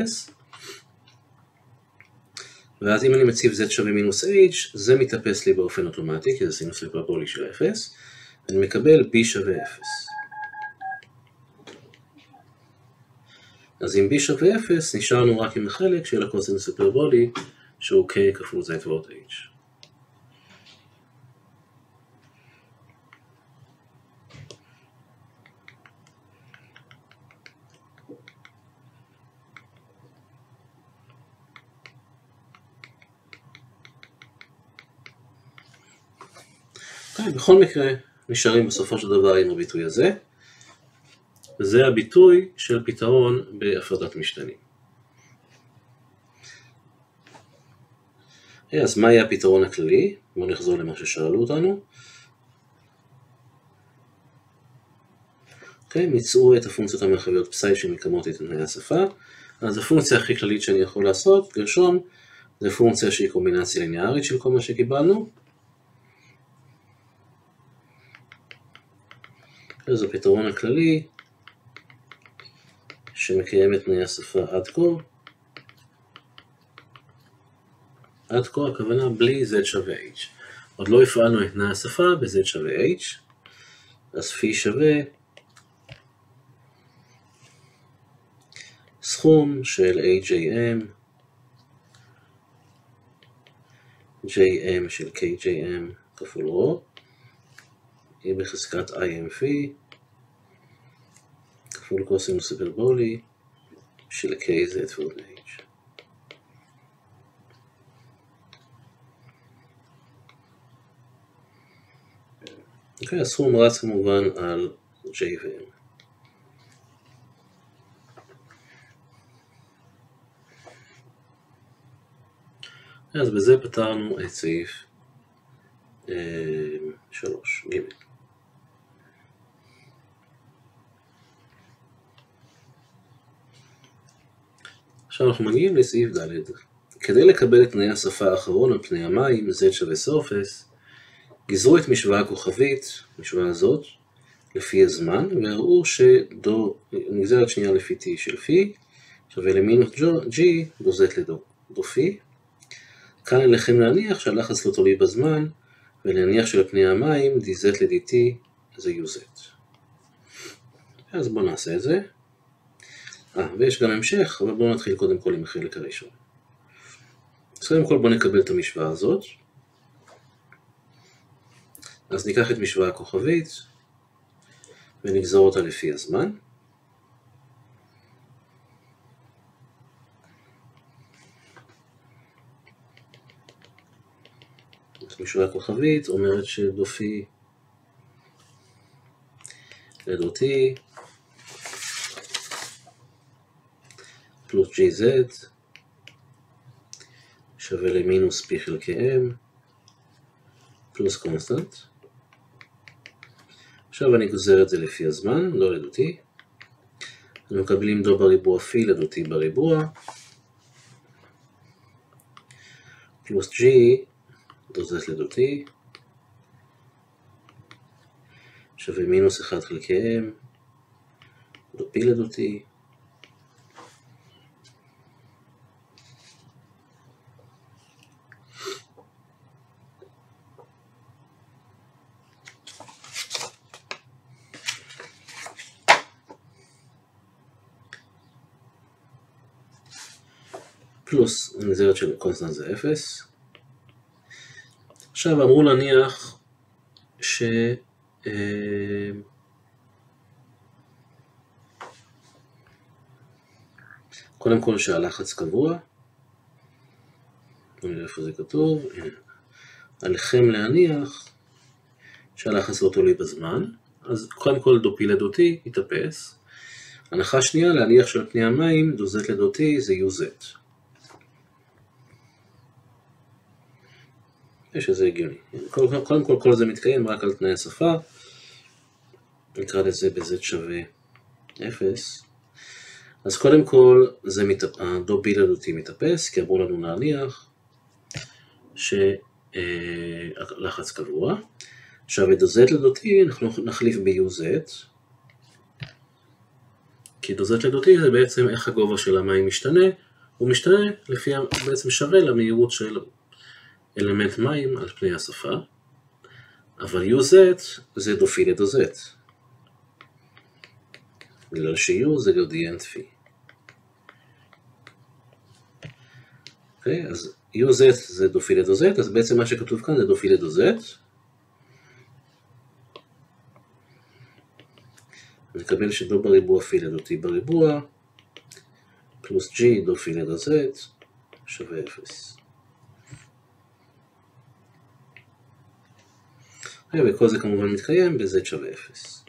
ואז אם אני מציב Z שווה מינוס H, זה מתאפס לי באופן אוטומטי, כי זה סינוס היפרבולי של 0, אני מקבל B שווה 0. אז אם b שווה 0, נשארנו רק עם החלק של הקוסינוס היפרבולי, שהוא k כפול z ועוד h. בכל מקרה, נשארים בסופו של דבר עם הביטוי הזה. וזה הביטוי של פתרון בהפרדת משתנים. אז מה יהיה הפתרון הכללי? בואו נחזור למה ששאלו אותנו. אוקיי, מצאו את הפונקציות המרחביות פסאי שמקמות את תנאי השפה. אז הפונקציה הכי כללית שאני יכול לעשות, לרשום, זה פונקציה שהיא קומבינציה ליניארית של כל מה שקיבלנו. אז הפתרון הכללי שמקיים את תנאי השפה עד כה. עד כה הכוונה בלי z שווה h. עוד לא הפעלנו את תנאי השפה ב-z שווה h, אז פי שווה סכום של AJM, JM של KJM כפול רו, יהיה בחזקת IM פי, כפול קוסינוס היפרבולי של kz ועוד h. אוקיי, הסכום רץ כמובן על j ו-m. אז בזה פתרנו את סעיף 3, אה, ג'. עכשיו אנחנו מגיעים לסעיף ד' כדי לקבל את תנאי השפה האחרון על פני המים, z שווה סופס, גזרו את משוואה הכוכבית, משוואה הזאת, לפי הזמן, והראו שדו, נגזרת שנייה לפי t של פי, שווה למינוס g, דו z לדו, דו פי. כאן עליכם להניח שהלחץ לא תולי בזמן, ולהניח שלפני המים dz לdt זה uz. אז בואו נעשה את זה. אה, ויש גם המשך, אבל בואו נתחיל קודם כל עם החלק הראשון. אז קודם כל בואו נקבל את המשוואה הזאת. אז ניקח את משוואה הכוכבית ונגזור אותה לפי הזמן. משוואה כוכבית אומרת שדופי לדותי פלוס gz שווה למינוס p חלקי m פלוס constant. עכשיו אני גוזר את זה לפי הזמן, לא לדו t. אנחנו מקבלים דו בריבוע פי לדו t בריבוע, פלוס g דו z לדו t, שווה מינוס 1 חלקי m, דו פי לדותי, פלוס הנגזרת של קונסטנט זה 0. עכשיו אמרו להניח ש... אה, קודם כל שהלחץ קבוע, בואו נראה איפה זה כתוב, עליכם להניח שהלחץ לא תולי בזמן, אז קודם כל דופי לדותי יתאפס, הנחה שנייה להניח שעל פני המים דוזט לדותי זה UZ. שזה הגיוני. קודם כל כל זה מתקיים רק על תנאי השפה, נקרא לזה בz שווה 0. אז קודם כל זה מתאפ... הדו בילדותי מתאפס, כי אמרו לנו להניח שהלחץ אה, קבוע. עכשיו את ה-z לדותי אנחנו נחליף ב-uz, כי דו-z לדותי זה בעצם איך הגובה של המים משתנה, הוא משתנה לפי, בעצם שווה למהירות של אלמנט מים על פני השפה, אבל UZ זה דופיל את ה-Z, בגלל ש-U זה גרדיאנט פי. אוקיי, אז UZ זה דופיל את ה-Z, אז בעצם מה שכתוב כאן זה דופיל את ה-Z. נקבל שדו בריבוע פיל את אותי בריבוע, פלוס G דו פיל את ה-Z שווה 0. וכל זה כמובן מתקיים ב-z שווה 0.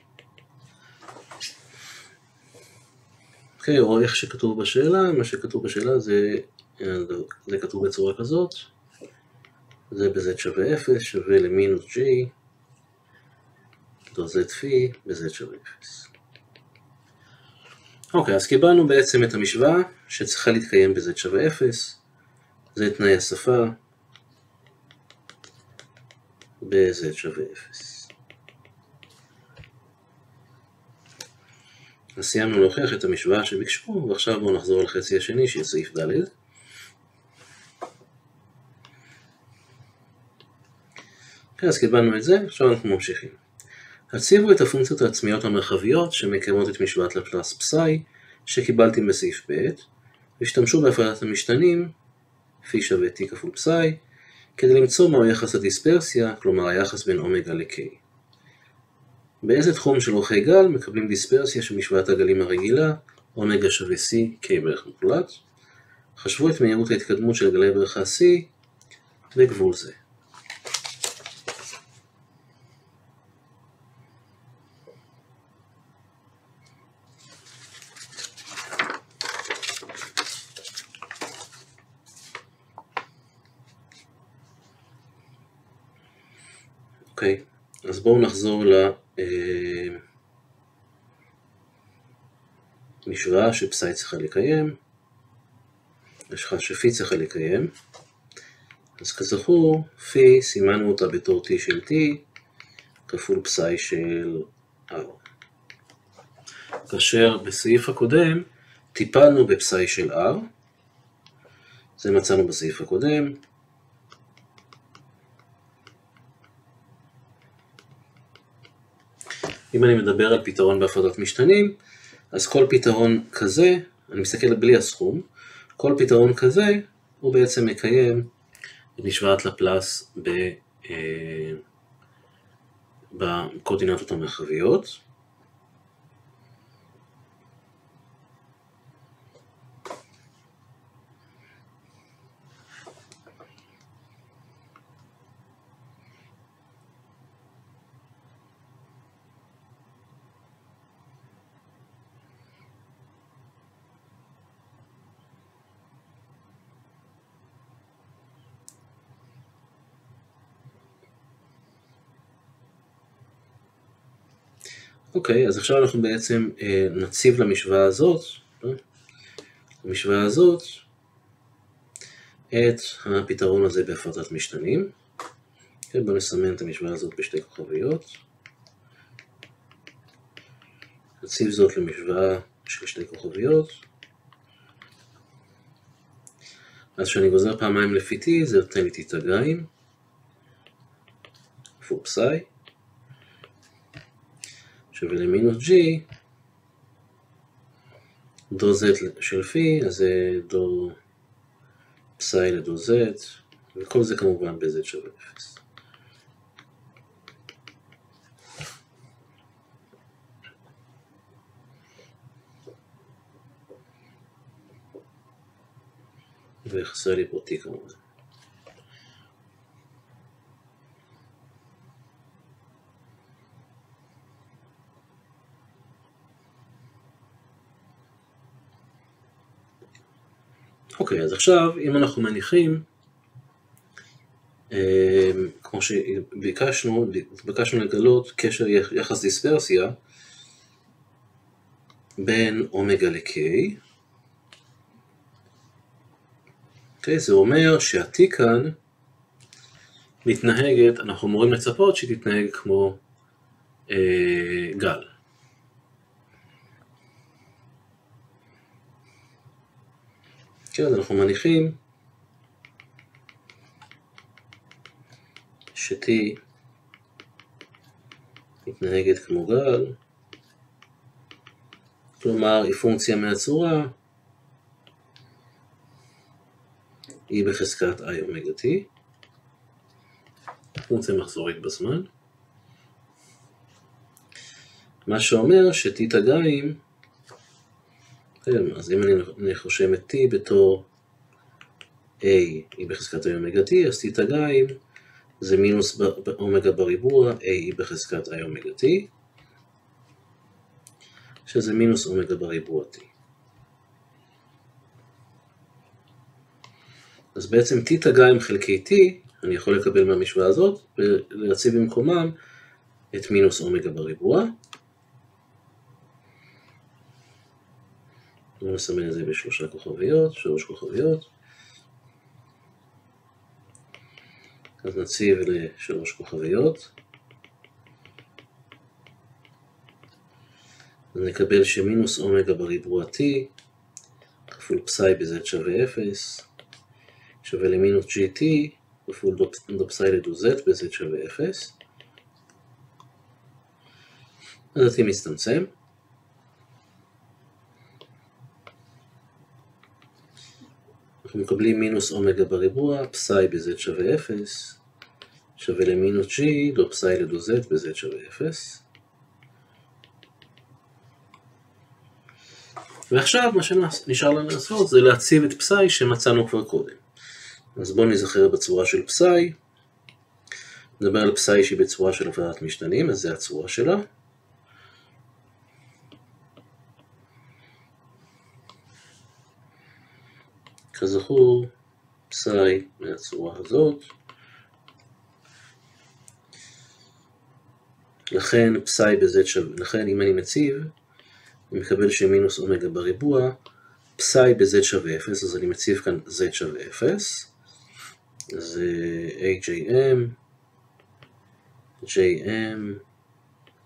אוקיי, או איך שכתוב בשאלה, מה שכתוב בשאלה זה, זה כתוב בצורה כזאת, זה ב-z שווה 0 שווה למינוס g, דו z פי ב-z שווה 0. אוקיי, אז קיבלנו בעצם את המשוואה שצריכה להתקיים ב-z שווה 0, זה תנאי השפה, ב-z שווה 0. אז סיימנו להוכיח את המשוואה שביקשו, ועכשיו בואו נחזור לחצי השני, שיהיה סעיף ד'. אוקיי, אז קיבלנו את זה, עכשיו אנחנו ממשיכים. הציבו את הפונקציות העצמיות המרחביות שמקיימות את משוואת לפלס פסאי שקיבלתם בסעיף ב', והשתמשו בהפרדת המשתנים, פי שווה t כפול פסאי, כדי למצוא מהו יחס הדיספרסיה, כלומר היחס בין אומגה ל-K. באיזה תחום של אורכי גל מקבלים דיספרסיה של משוואת הגלים הרגילה, אומגה שווה C, K בערך מוחלט. חשבו את מהירות ההתקדמות של גלי בריכה C בגבול זה. אוקיי, אז בואו נחזור למשוואה שפסאי צריכה לקיים, משוואה שפי צריכה לקיים. אז כזכור, פי סימנו אותה בתור t של t כפול פסאי של r. כאשר בסעיף הקודם טיפלנו בפסאי של r, זה מצאנו בסעיף הקודם, אם אני מדבר על פתרון בהפרדת משתנים, אז כל פתרון כזה, אני מסתכל בלי הסכום, כל פתרון כזה הוא בעצם מקיים את משוואת לפלס אה, בקורדינטות המרחביות. אוקיי, אז עכשיו אנחנו בעצם אה, נציב למשוואה הזאת, אה, למשוואה הזאת, את הפתרון הזה בהפרטת משתנים. כן, בואו נסמן את המשוואה הזאת בשתי כוכביות. נציב זאת למשוואה של שתי כוכביות. אז כשאני גוזר פעמיים לפי t זה נותן לי תיטה גיים, כפול פסאי, שווה למינוס g, דו z של פי, אז זה דו פסאי לדו z, וכל זה כמובן ב-z שווה 0. וחסר לי פה T כמובן. אוקיי, אז עכשיו אם אנחנו מניחים, אה, כמו שביקשנו, ביקשנו לגלות קשר יחס דיספרסיה בין אומגה ל-K, אוקיי? זה אומר שה-T כאן מתנהגת, אנחנו אמורים לצפות שהיא תתנהג כמו אה, גל. כן, אנחנו מניחים ש-T מתנהגת כמו גל, כלומר היא פונקציה מהצורה היא בחזקת i אומגה t, פונקציה מחזורית בזמן, מה שאומר שתיטה גיים, כן, אז אם אני חושב את t בתור a היא בחזקת i אומגה t, אז תיטה גיים זה מינוס אומגה בריבוע, a היא בחזקת i אומגה t, שזה מינוס אומגה בריבוע t. אז בעצם תיטא גיים חלקי t, אני יכול לקבל מהמשוואה הזאת, ולהציב במקומם את מינוס אומגה בריבוע. בואו נסמן את זה בשלושה כוכביות, שלוש כוכביות. אז נציב לשלוש כוכביות. אז נקבל שמינוס אומגה בריבוע t כפול פסאי בz שווה 0 שווה למינוס gt כפול דופסאי לדו z ב-z שווה 0. אז ה-t מצטמצם. מקבלים מינוס אומגה בריבוע, פסאי ב-z שווה 0, שווה למינוס g, דופסאי לדו z ב-z שווה 0. ועכשיו מה שנשאר לנו לעשות זה להציב את פסאי שמצאנו כבר קודם. אז בואו נזכר בצורה של פסאי. נדבר על פסאי שהיא בצורה של עבודת משתנים, אז זה הצורה שלה. כזכור, פסאי מהצורה הזאת. לכן פסאי בזה שווה, לכן אם אני מציב, אני מקבל שמינוס אומגה בריבוע, פסאי ב-z שווה 0, אז אני מציב כאן z שווה 0. זה AJM, JM,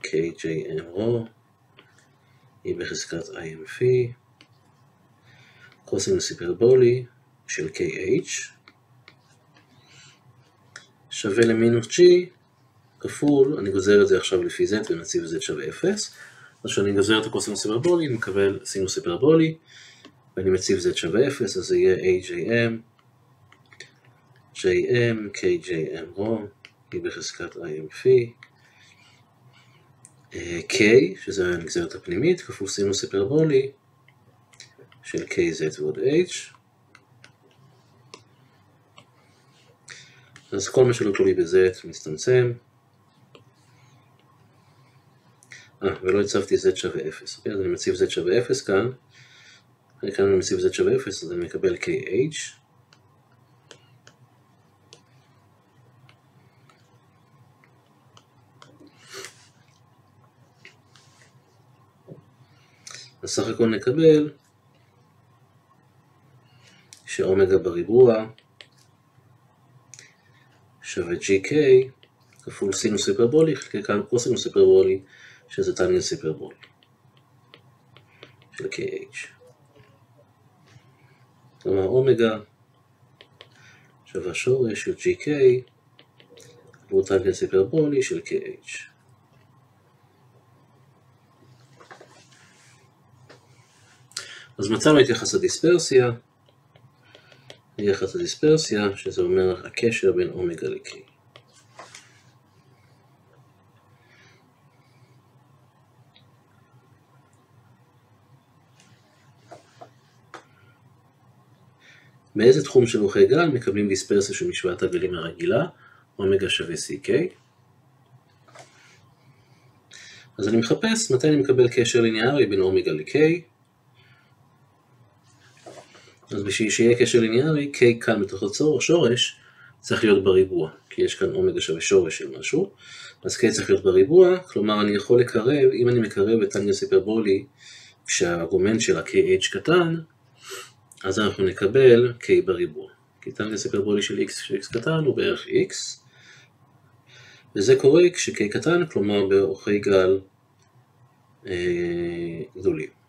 KJM רו, היא בחזקת IMP, קוסינוס היפרבולי של KH, שווה למינוס G, כפול, אני גוזר את זה עכשיו לפי Z ונציב Z שווה 0, אז כשאני גוזר את הקוסינוס היפרבולי, אני מקבל סינוס היפרבולי, ואני מציב Z שווה 0, אז זה יהיה AJM, JM, KJM רו, היא בחזקת IMP, K, שזה הנגזרת הפנימית, כפול סינוס היפרבולי של KZ ועוד H. אז כל מה שלא תלוי ב-Z מצטמצם. אה, ולא הצבתי Z שווה 0. אוקיי, אז אני מציב Z שווה 0 כאן. כאן אני מציב Z שווה 0, אז אני מקבל KH. אז סך הכל נקבל שאומגה בריבוע שווה gk כפול סינוס היפרבולי חלקי כאן קוסינוס היפרבולי שזה טנגנס היפרבולי של kh. כלומר אומגה שווה שורש של gk עבור טנגנס היפרבולי של kh. אז מצאנו את יחס הדיספרסיה, יחס הדיספרסיה, שזה אומר הקשר בין אומגה ל-K. באיזה תחום של אורכי גל מקבלים דיספרסיה של משוואת הגלים הרגילה, אומגה שווה CK. אז אני מחפש מתי אני מקבל קשר ליניארי בין אומגה ל-K. אז בשביל שיהיה קשר ליניארי, K כאן בתוך הצור, שורש, צריך להיות בריבוע, כי יש כאן אומגה שווה שורש של משהו, אז K צריך להיות בריבוע, כלומר אני יכול לקרב, אם אני מקרב את טנגנס היפרבולי כשהארגומנט של ה-KH קטן, אז אנחנו נקבל K בריבוע, כי טנגנס היפרבולי של X של X קטן הוא בערך X, וזה קורה כש-K קטן, כלומר באורכי גל אה, גדולים.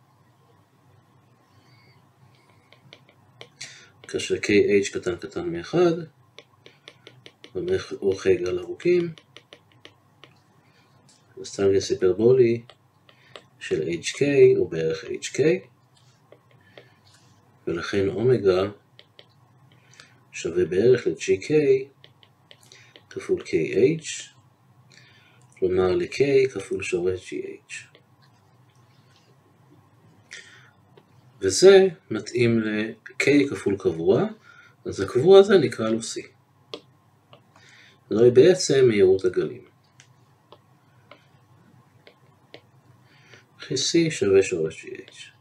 כאשר kh קטן קטן מ-1, אורכי גל ארוכים, הסטנגנס היפרבולי של hk הוא בערך hk, ולכן אומגה שווה בערך ל-gk כפול kh, כלומר ל-k כפול שורש gh. וזה מתאים ל-K כפול קבוע, אז הקבוע הזה נקרא לו C. זוהי בעצם מהירות הגלים. וכי C שווה שורש GH.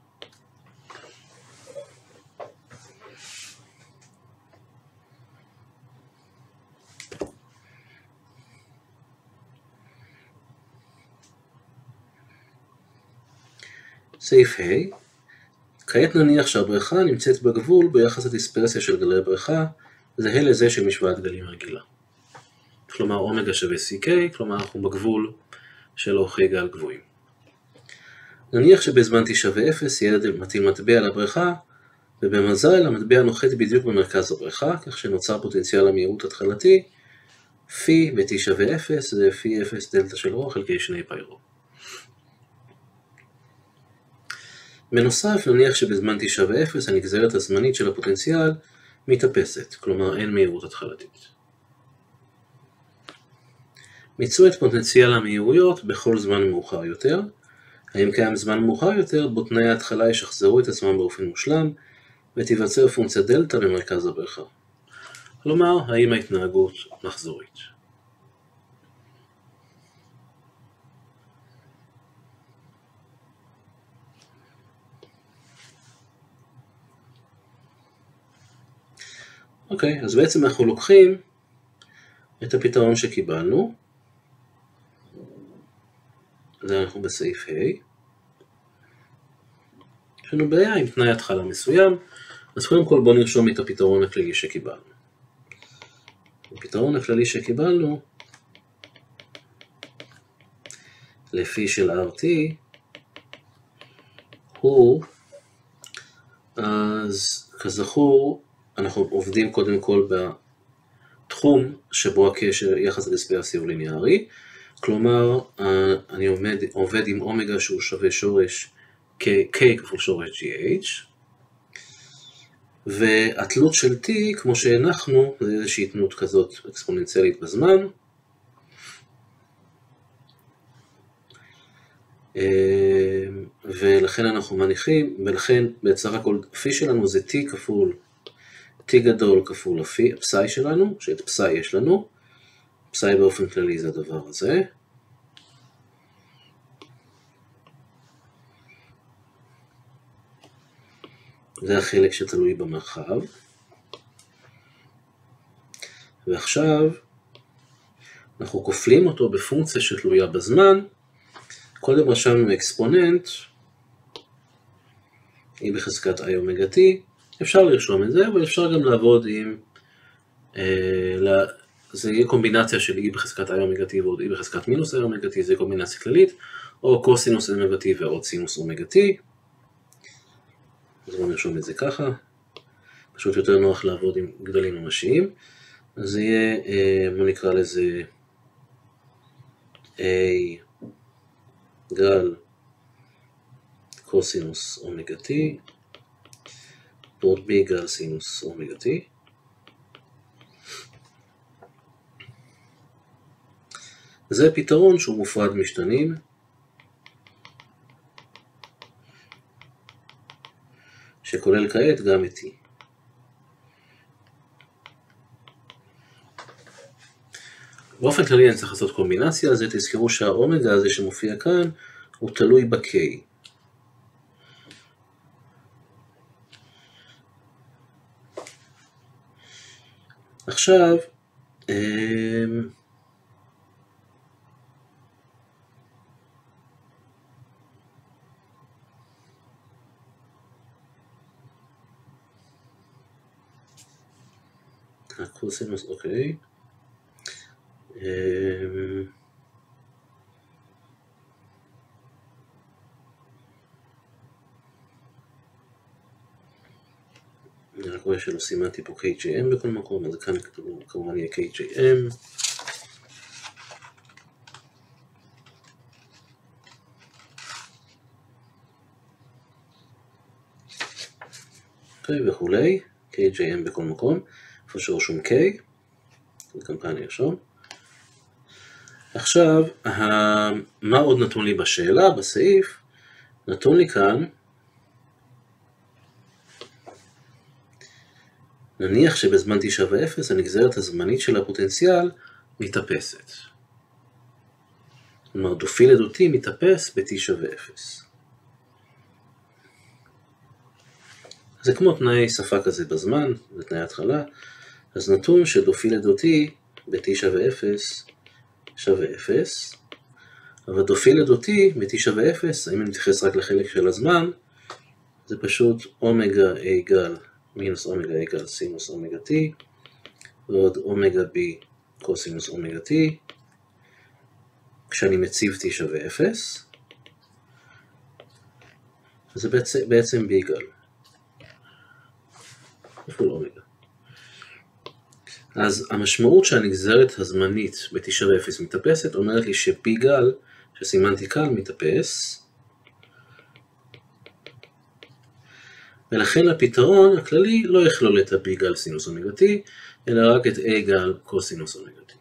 סעיף ה' כעת נניח שהבריכה נמצאת בגבול ביחס הדיספרסיה של גלי הבריכה זהה לזה של משוואת גלים רגילה. כלומר אומגה שווה CK, כלומר אנחנו בגבול של אורכי גל גבוהים. נניח שבזמן t שווה 0 ילד מטיל מטבע לבריכה ובמזל המטבע נוחת בדיוק במרכז הבריכה, כך שנוצר פוטנציאל המהירות התחלתי פי ב-t שווה 0 זה פי 0 דלתה של רו חלקי 2 פיירו. בנוסף, נניח שבזמן t שווה 0 הנגזרת הזמנית של הפוטנציאל מתאפסת, כלומר אין מהירות התחלתית. מיצו את פוטנציאל המהירויות בכל זמן מאוחר יותר. האם קיים זמן מאוחר יותר בו תנאי ההתחלה ישחזרו את עצמם באופן מושלם ותיווצר פונקציה דלתא במרכז הבריכה. כלומר, האם ההתנהגות מחזורית. אוקיי, אז בעצם אנחנו לוקחים את הפתרון שקיבלנו, זה אנחנו בסעיף ה', יש לנו בעיה עם תנאי התחלה מסוים, אז קודם כל בואו נרשום את הפתרון הכללי שקיבלנו. הפתרון הכללי שקיבלנו, לפי של RT, הוא, אז כזכור, אנחנו עובדים קודם כל בתחום שבו הקשר יחס הדיספרסיה הוא ליניארי, כלומר אני עומד, עובד עם אומגה שהוא שווה שורש K, K כפול שורש GH, והתלות של T, כמו שהנחנו, זה איזושהי תנות כזאת אקספוננציאלית בזמן. ולכן אנחנו מניחים, ולכן בסך הכל פי שלנו זה T כפול t גדול כפול הפסאי שלנו, שאת פסאי יש לנו, פסאי באופן כללי זה הדבר הזה. זה החלק שתלוי במרחב. ועכשיו אנחנו כופלים אותו בפונקציה שתלויה בזמן. קודם רשמנו אקספוננט E בחזקת I אומגה T, אפשר לרשום את זה, אבל אפשר גם לעבוד עם, אה, זה יהיה קומבינציה של E בחזקת I אומגה T ועוד E בחזקת מינוס I אומגה T, זה קומבינציה כללית, או קוסינוס אומגה T ועוד סינוס אומגה T. אז בואו נרשום את זה ככה, פשוט יותר נוח לעבוד עם גדלים ממשיים. אז זה יהיה, אה, בואו נקרא לזה A גל קוסינוס אומגה T, B גל סינוס אומגה T. זה פתרון שהוא מופרד משתנים. שכולל כעת גם את T. באופן כללי אני צריך לעשות קומבינציה, אז תזכרו שהאומגה הזה שמופיע כאן הוא תלוי ב-K. עכשיו, אמ, הקוסינוס, אוקיי. אני רק רואה שלא סימנתי פה KJM בכל מקום, אז כאן כמובן יהיה KJM. אוקיי, וכולי, KJM בכל מקום, איפה שרשום K, וגם כאן נרשום. עכשיו, מה עוד נתון לי בשאלה, בסעיף? נתון לי כאן, נניח שבזמן t שווה 0 הנגזרת הזמנית של הפוטנציאל מתאפסת. כלומר, דופי לדותי מתאפס ב-t שווה 0. זה כמו תנאי שפה כזה בזמן, זה תנאי התחלה, אז נתון שדופי לדותי ב-t שווה 0 שווה 0, אבל דופי לדותי ב-t שווה 0, אם אני מתייחס רק לחלק של הזמן, זה פשוט אומגה a גל מינוס אומגה a גל סינוס אומגה t, ועוד אומגה b קוסינוס אומגה t, כשאני מציב t שווה 0, זה בעצם, בעצם b גל. אומגה. אז המשמעות שהנגזרת הזמנית ב-t שווה 0 מתאפסת אומרת לי ש-p גל, שסימנתי כאן, מתאפס, ולכן הפתרון הכללי לא יכלול את ה-b גל סינוס אומגה t, אלא רק את a גל קוסינוס אומגה t.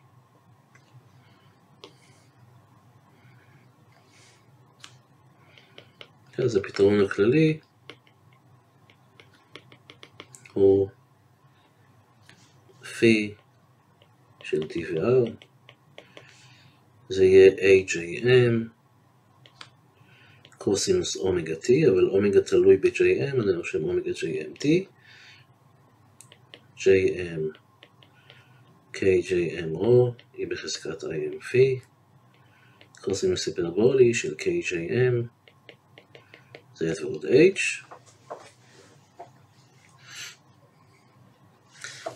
אז הפתרון הכללי. הוא פי של t ו-r, זה יהיה AJM קוסינוס אומגה t, אבל אומגה תלוי ב-JM, אני רושם אומגה JMT, JM KJM רו, היא בחזקת IM פי, קוסינוס היפרבולי של KJM, זה ועוד H,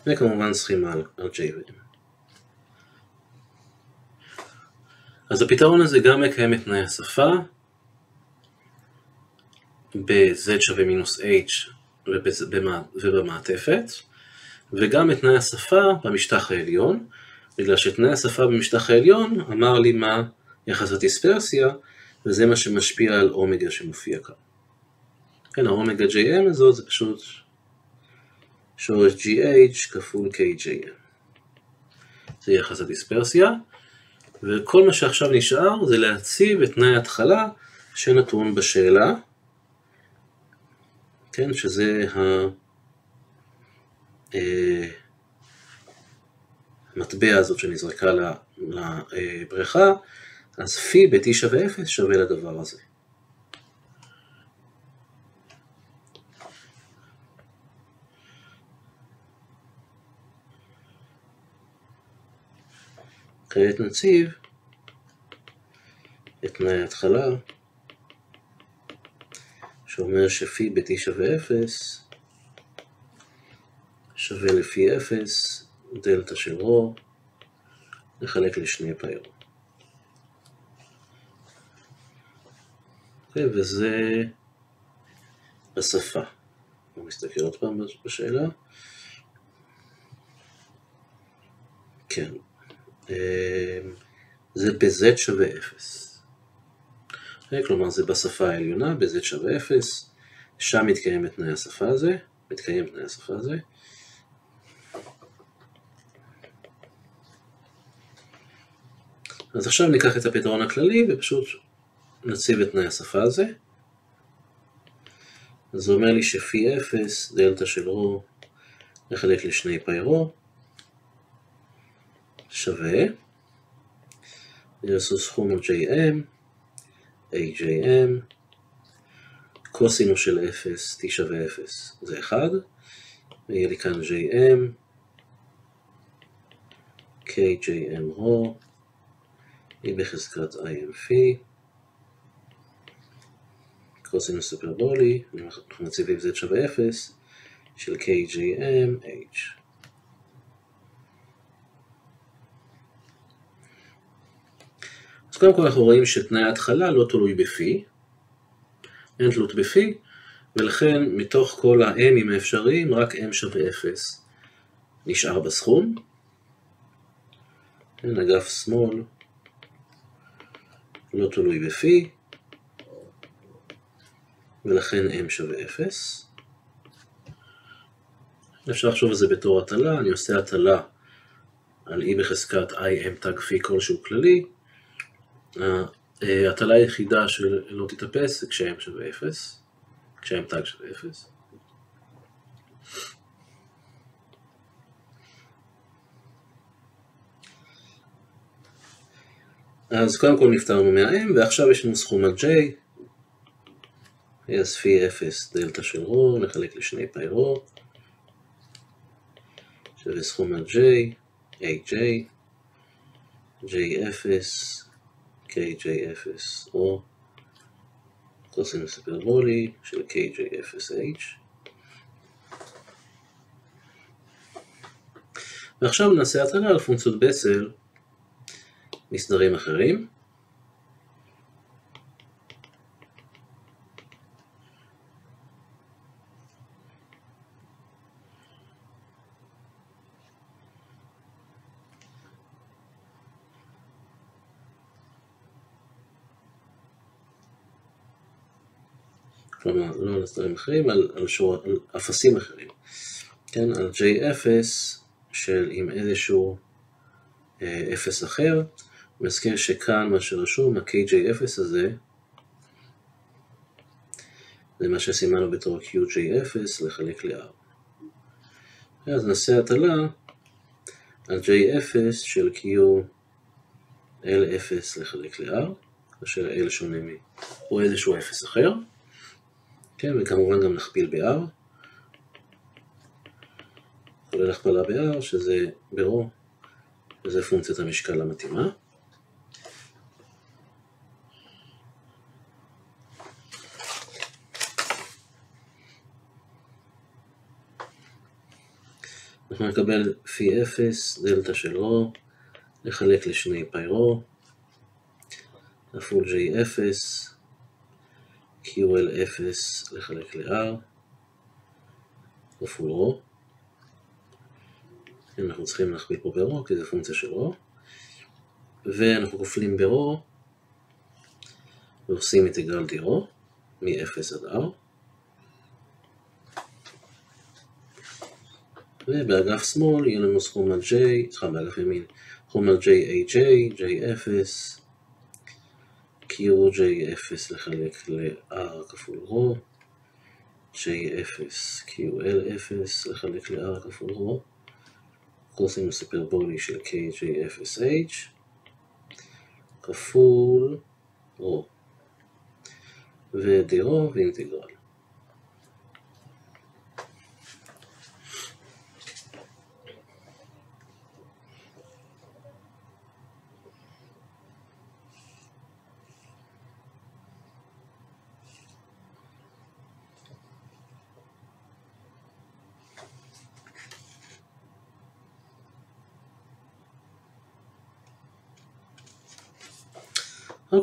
וכמובן סכימה על J ו-M. אז הפתרון הזה גם מקיים את תנאי השפה ב-Z שווה מינוס H ובמעטפת, וגם את תנאי השפה במשטח העליון, בגלל שתנאי השפה במשטח העליון אמר לי מה יחס הדיספרסיה, וזה מה שמשפיע על אומגה שמופיע כאן. כן, האומגה JM הזאת זה פשוט שורש GH כפול KJM. זה יחס הדיספרסיה, וכל מה שעכשיו נשאר זה להציב את תנאי ההתחלה שנתון בשאלה, כן, שזה ה... אה, המטבע הזאת שנזרקה לבריכה, אז פי ב-t שווה 0 שווה לדבר הזה. כעת נציב את תנאי ההתחלה שאומר שפי ב-t שווה 0 שווה לפי 0 דלתא של רו לחלק לשני פאי. אוקיי, וזה בשפה. בואו נסתכל עוד פעם בשאלה. כן. אה, זה ב-z שווה 0. כלומר זה בשפה העליונה, ב-z שווה 0, שם מתקיים את תנאי השפה הזה, מתקיים תנאי השפה הזה. אז עכשיו ניקח את הפתרון הכללי ופשוט נציב את תנאי השפה הזה. אז זה אומר לי שפי 0 דלתא של רו לחלק לשני פאי רו שווה, יעשו סכום על JM, AJM, קוסינוס של 0, t שווה 0 זה 1, ויהיה לי כאן JM, KJM רו, E בחזקת IM פי, קוסינוס סופרבולי, אנחנו מציבים z שווה 0, של KJM H. קודם כל אנחנו רואים שתנאי ההתחלה לא תלוי בפי, אין תלות בפי, ולכן מתוך כל ה-m'ים האפשריים רק m שווה 0 נשאר בסכום. כן, אגף שמאל לא תלוי בפי, ולכן m שווה 0. אפשר לחשוב על זה בתור הטלה, אני עושה הטלה על e בחזקת im תג פי כלשהו כללי, ההטלה היחידה שלא תתאפס זה כש-m שווה 0, כש-m תג שווה 0. אז קודם כל נפטרנו מה-m, ועכשיו יש לנו סכום על j, אז פי 0 דלתא של רו, נחלק לשני פאי רו, שווה סכום על j, aj, j0, KJ0 או קוסינוס היפרבולי של KJ0H. ועכשיו נעשה הטלה על פונקציות בסל מסדרים אחרים. כלומר לא על סדרים אחרים, על, על, שור, על אפסים אחרים, כן, על J0 של עם איזשהו אה, אפס אחר, מזכיר שכאן מה שרשום, ה-KJ0 הזה, זה מה שסימנו בתור QJ0 לחלק ל-R. אז נעשה הטלה על J0 של QL0 לחלק ל-R, כאשר L שונה מ... או איזשהו אפס אחר. כן, וכמובן גם נכפיל ב-R, כולל הכפלה ב-R, שזה ברו, וזה פונקציית המשקל המתאימה. אנחנו נקבל פי 0 דלתא של רו, לחלק לשני פאי רו, כפול J0, QL0 לחלק ל-R, כפול רו. אנחנו צריכים להכפיל פה ברו, כי זה פונקציה של רו. ואנחנו כופלים ברו, ועושים אינטגרל דירו, מ-0 עד R. ובאגף שמאל יהיה לנו סכום על J, סליחה באגף ימין, סכום על JAJ, J0, QJ0 לחלק ל-R כפול רו, J0 QL0 לחלק ל-R כפול רו, קוסינוס היפרבולי של KJ0H כפול רו, ודירו ואינטגרל.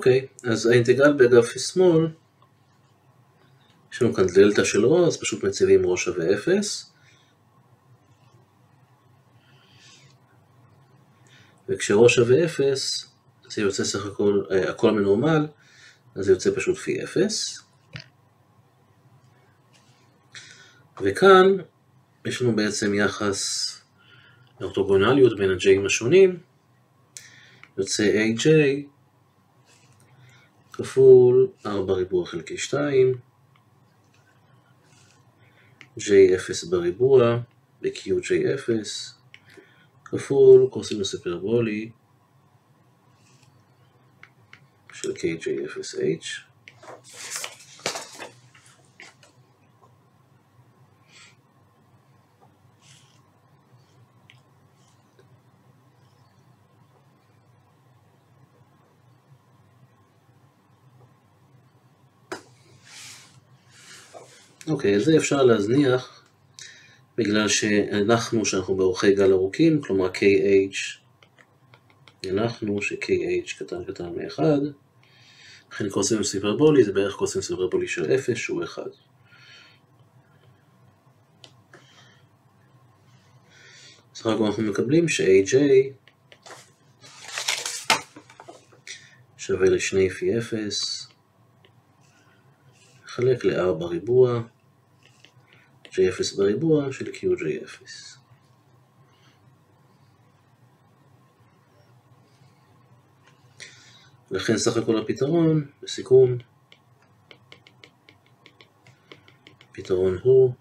אוקיי, אז האינטגרל באגף שמאל, יש לנו כאן דלתא של רו, אז פשוט מציבים רו שווה 0. וכשרו שווה 0, זה יוצא סך הכל, אה, הכל מנורמל, אז זה יוצא פשוט פי 0. וכאן יש לנו בעצם יחס אורתוגונליות בין ה-J'ים השונים, יוצא AJ כפול 4 ריבוע חלקי 2, J0 בריבוע ב-QJ0 כפול קוסינוס היפרבולי של KJ0H אוקיי, את זה אפשר להזניח בגלל שהנחנו שאנחנו באורכי גל ארוכים, כלומר KH, הנחנו ש-KH קטן קטן מ-1, לכן קוסינוס היפרבולי זה בערך קוסינוס היפרבולי של 0 שהוא 1. סך הכל אנחנו מקבלים ש-AJ שווה לשני פי 0 חלק ל-4 ריבוע, J0 בריבוע של QJ0. לכן סך הכל הפתרון, בסיכום, הפתרון הוא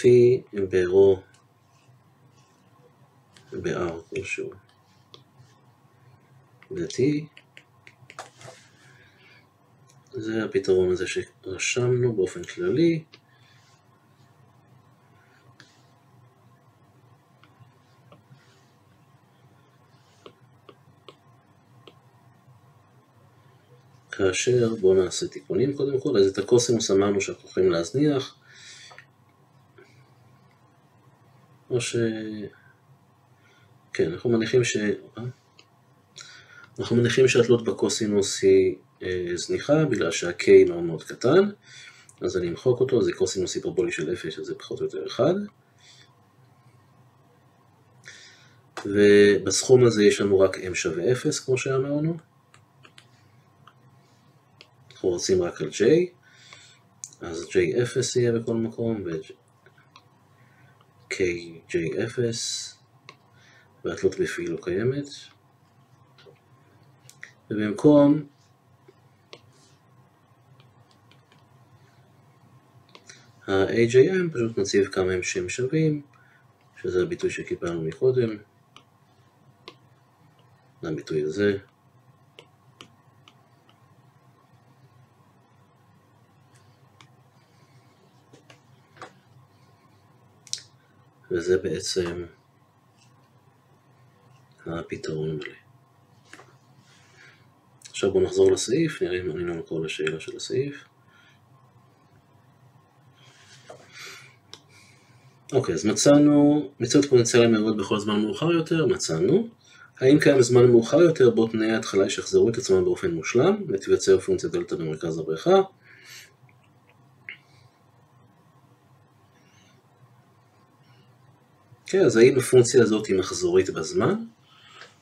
פי ברו ב-R כלשהו. ו-T זה הפתרון הזה שרשמנו באופן כללי. כאשר, בואו נעשה תיקונים קודם כל, אז את הקוסינוס אמרנו שאנחנו יכולים להזניח, או ש... כן, אנחנו מניחים ש... אנחנו מניחים שהתלות בקוסינוס היא אה, זניחה, בגלל שה-K מאוד מאוד קטן, אז אני אמחוק אותו, זה קוסינוס היפרבולי של 0, שזה פחות או יותר 1. ובסכום הזה יש לנו רק m שווה 0, כמו שאמרנו. אנחנו רוצים רק על j, אז j0 יהיה בכל מקום, ו-kj0, והתלות בפי לא קיימת. ובמקום ה-AJM פשוט נציב כמה הם שהם שווים, שזה הביטוי שקיבלנו מקודם, הביטוי הזה. וזה בעצם הפתרון מלא. עכשיו בואו נחזור לסעיף, נראה אם ענינו על כל השאלה של הסעיף. אוקיי, אז מצאנו מציאות פוטנציאלי מאוד בכל זמן מאוחר יותר, מצאנו. האם קיים זמן מאוחר יותר בו תנאי ההתחלה ישחזרו את עצמם באופן מושלם, ותיווצר פונקציה דלתא במרכז הבריכה? כן, אז האם הפונקציה הזאת היא מחזורית בזמן?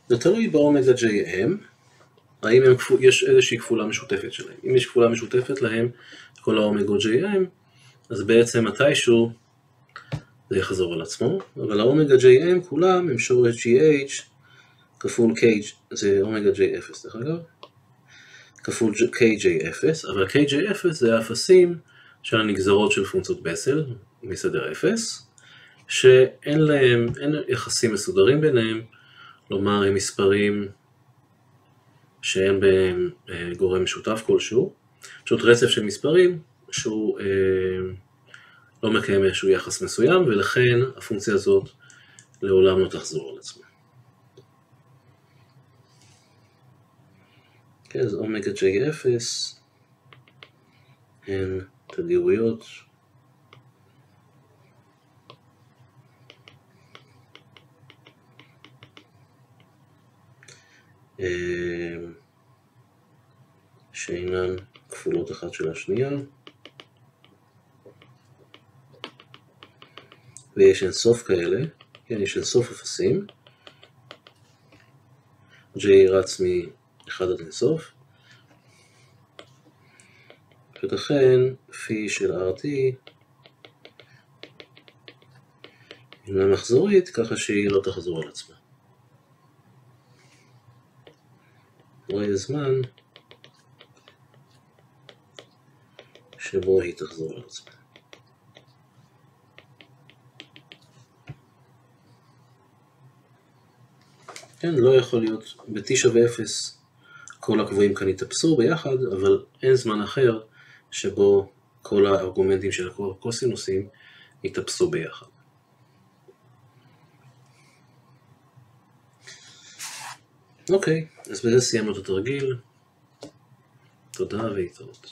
זה תלוי באומגה JM, האם הם, יש איזושהי כפולה משותפת שלהם. אם יש כפולה משותפת להם, כל האומגה JM, אז בעצם מתישהו זה יחזור על עצמו, אבל האומגה JM כולם הם שורש GH כפול K, זה אומגה J0 דרך אגב, כפול KJ0, אבל KJ0 זה האפסים של הנגזרות של פונקציות בסל מסדר 0, שאין להם, אין יחסים מסודרים ביניהם, כלומר הם מספרים שאין בהם אה, גורם משותף כלשהו, פשוט רצף של מספרים שהוא אה, לא מקיים איזשהו יחס מסוים, ולכן הפונקציה הזאת לעולם לא תחזור על עצמה. כן, אז אומגה J0 הן תדירויות. אה, שאינן כפולות אחת של השנייה, ויש אינסוף כאלה, כן, יש אינסוף אפסים, J רץ מ-1 עד אינסוף, ולכן פי של RT אינה מחזורית ככה שהיא לא תחזור על עצמה. רואה זמן שבו היא תחזור על עצמה. כן, לא יכול להיות, ב-t שווה 0 כל הקבועים כאן יתאפסו ביחד, אבל אין זמן אחר שבו כל הארגומנטים של הקוסינוסים יתאפסו ביחד. אוקיי, אז בזה סיימנו את התרגיל. תודה והתראות.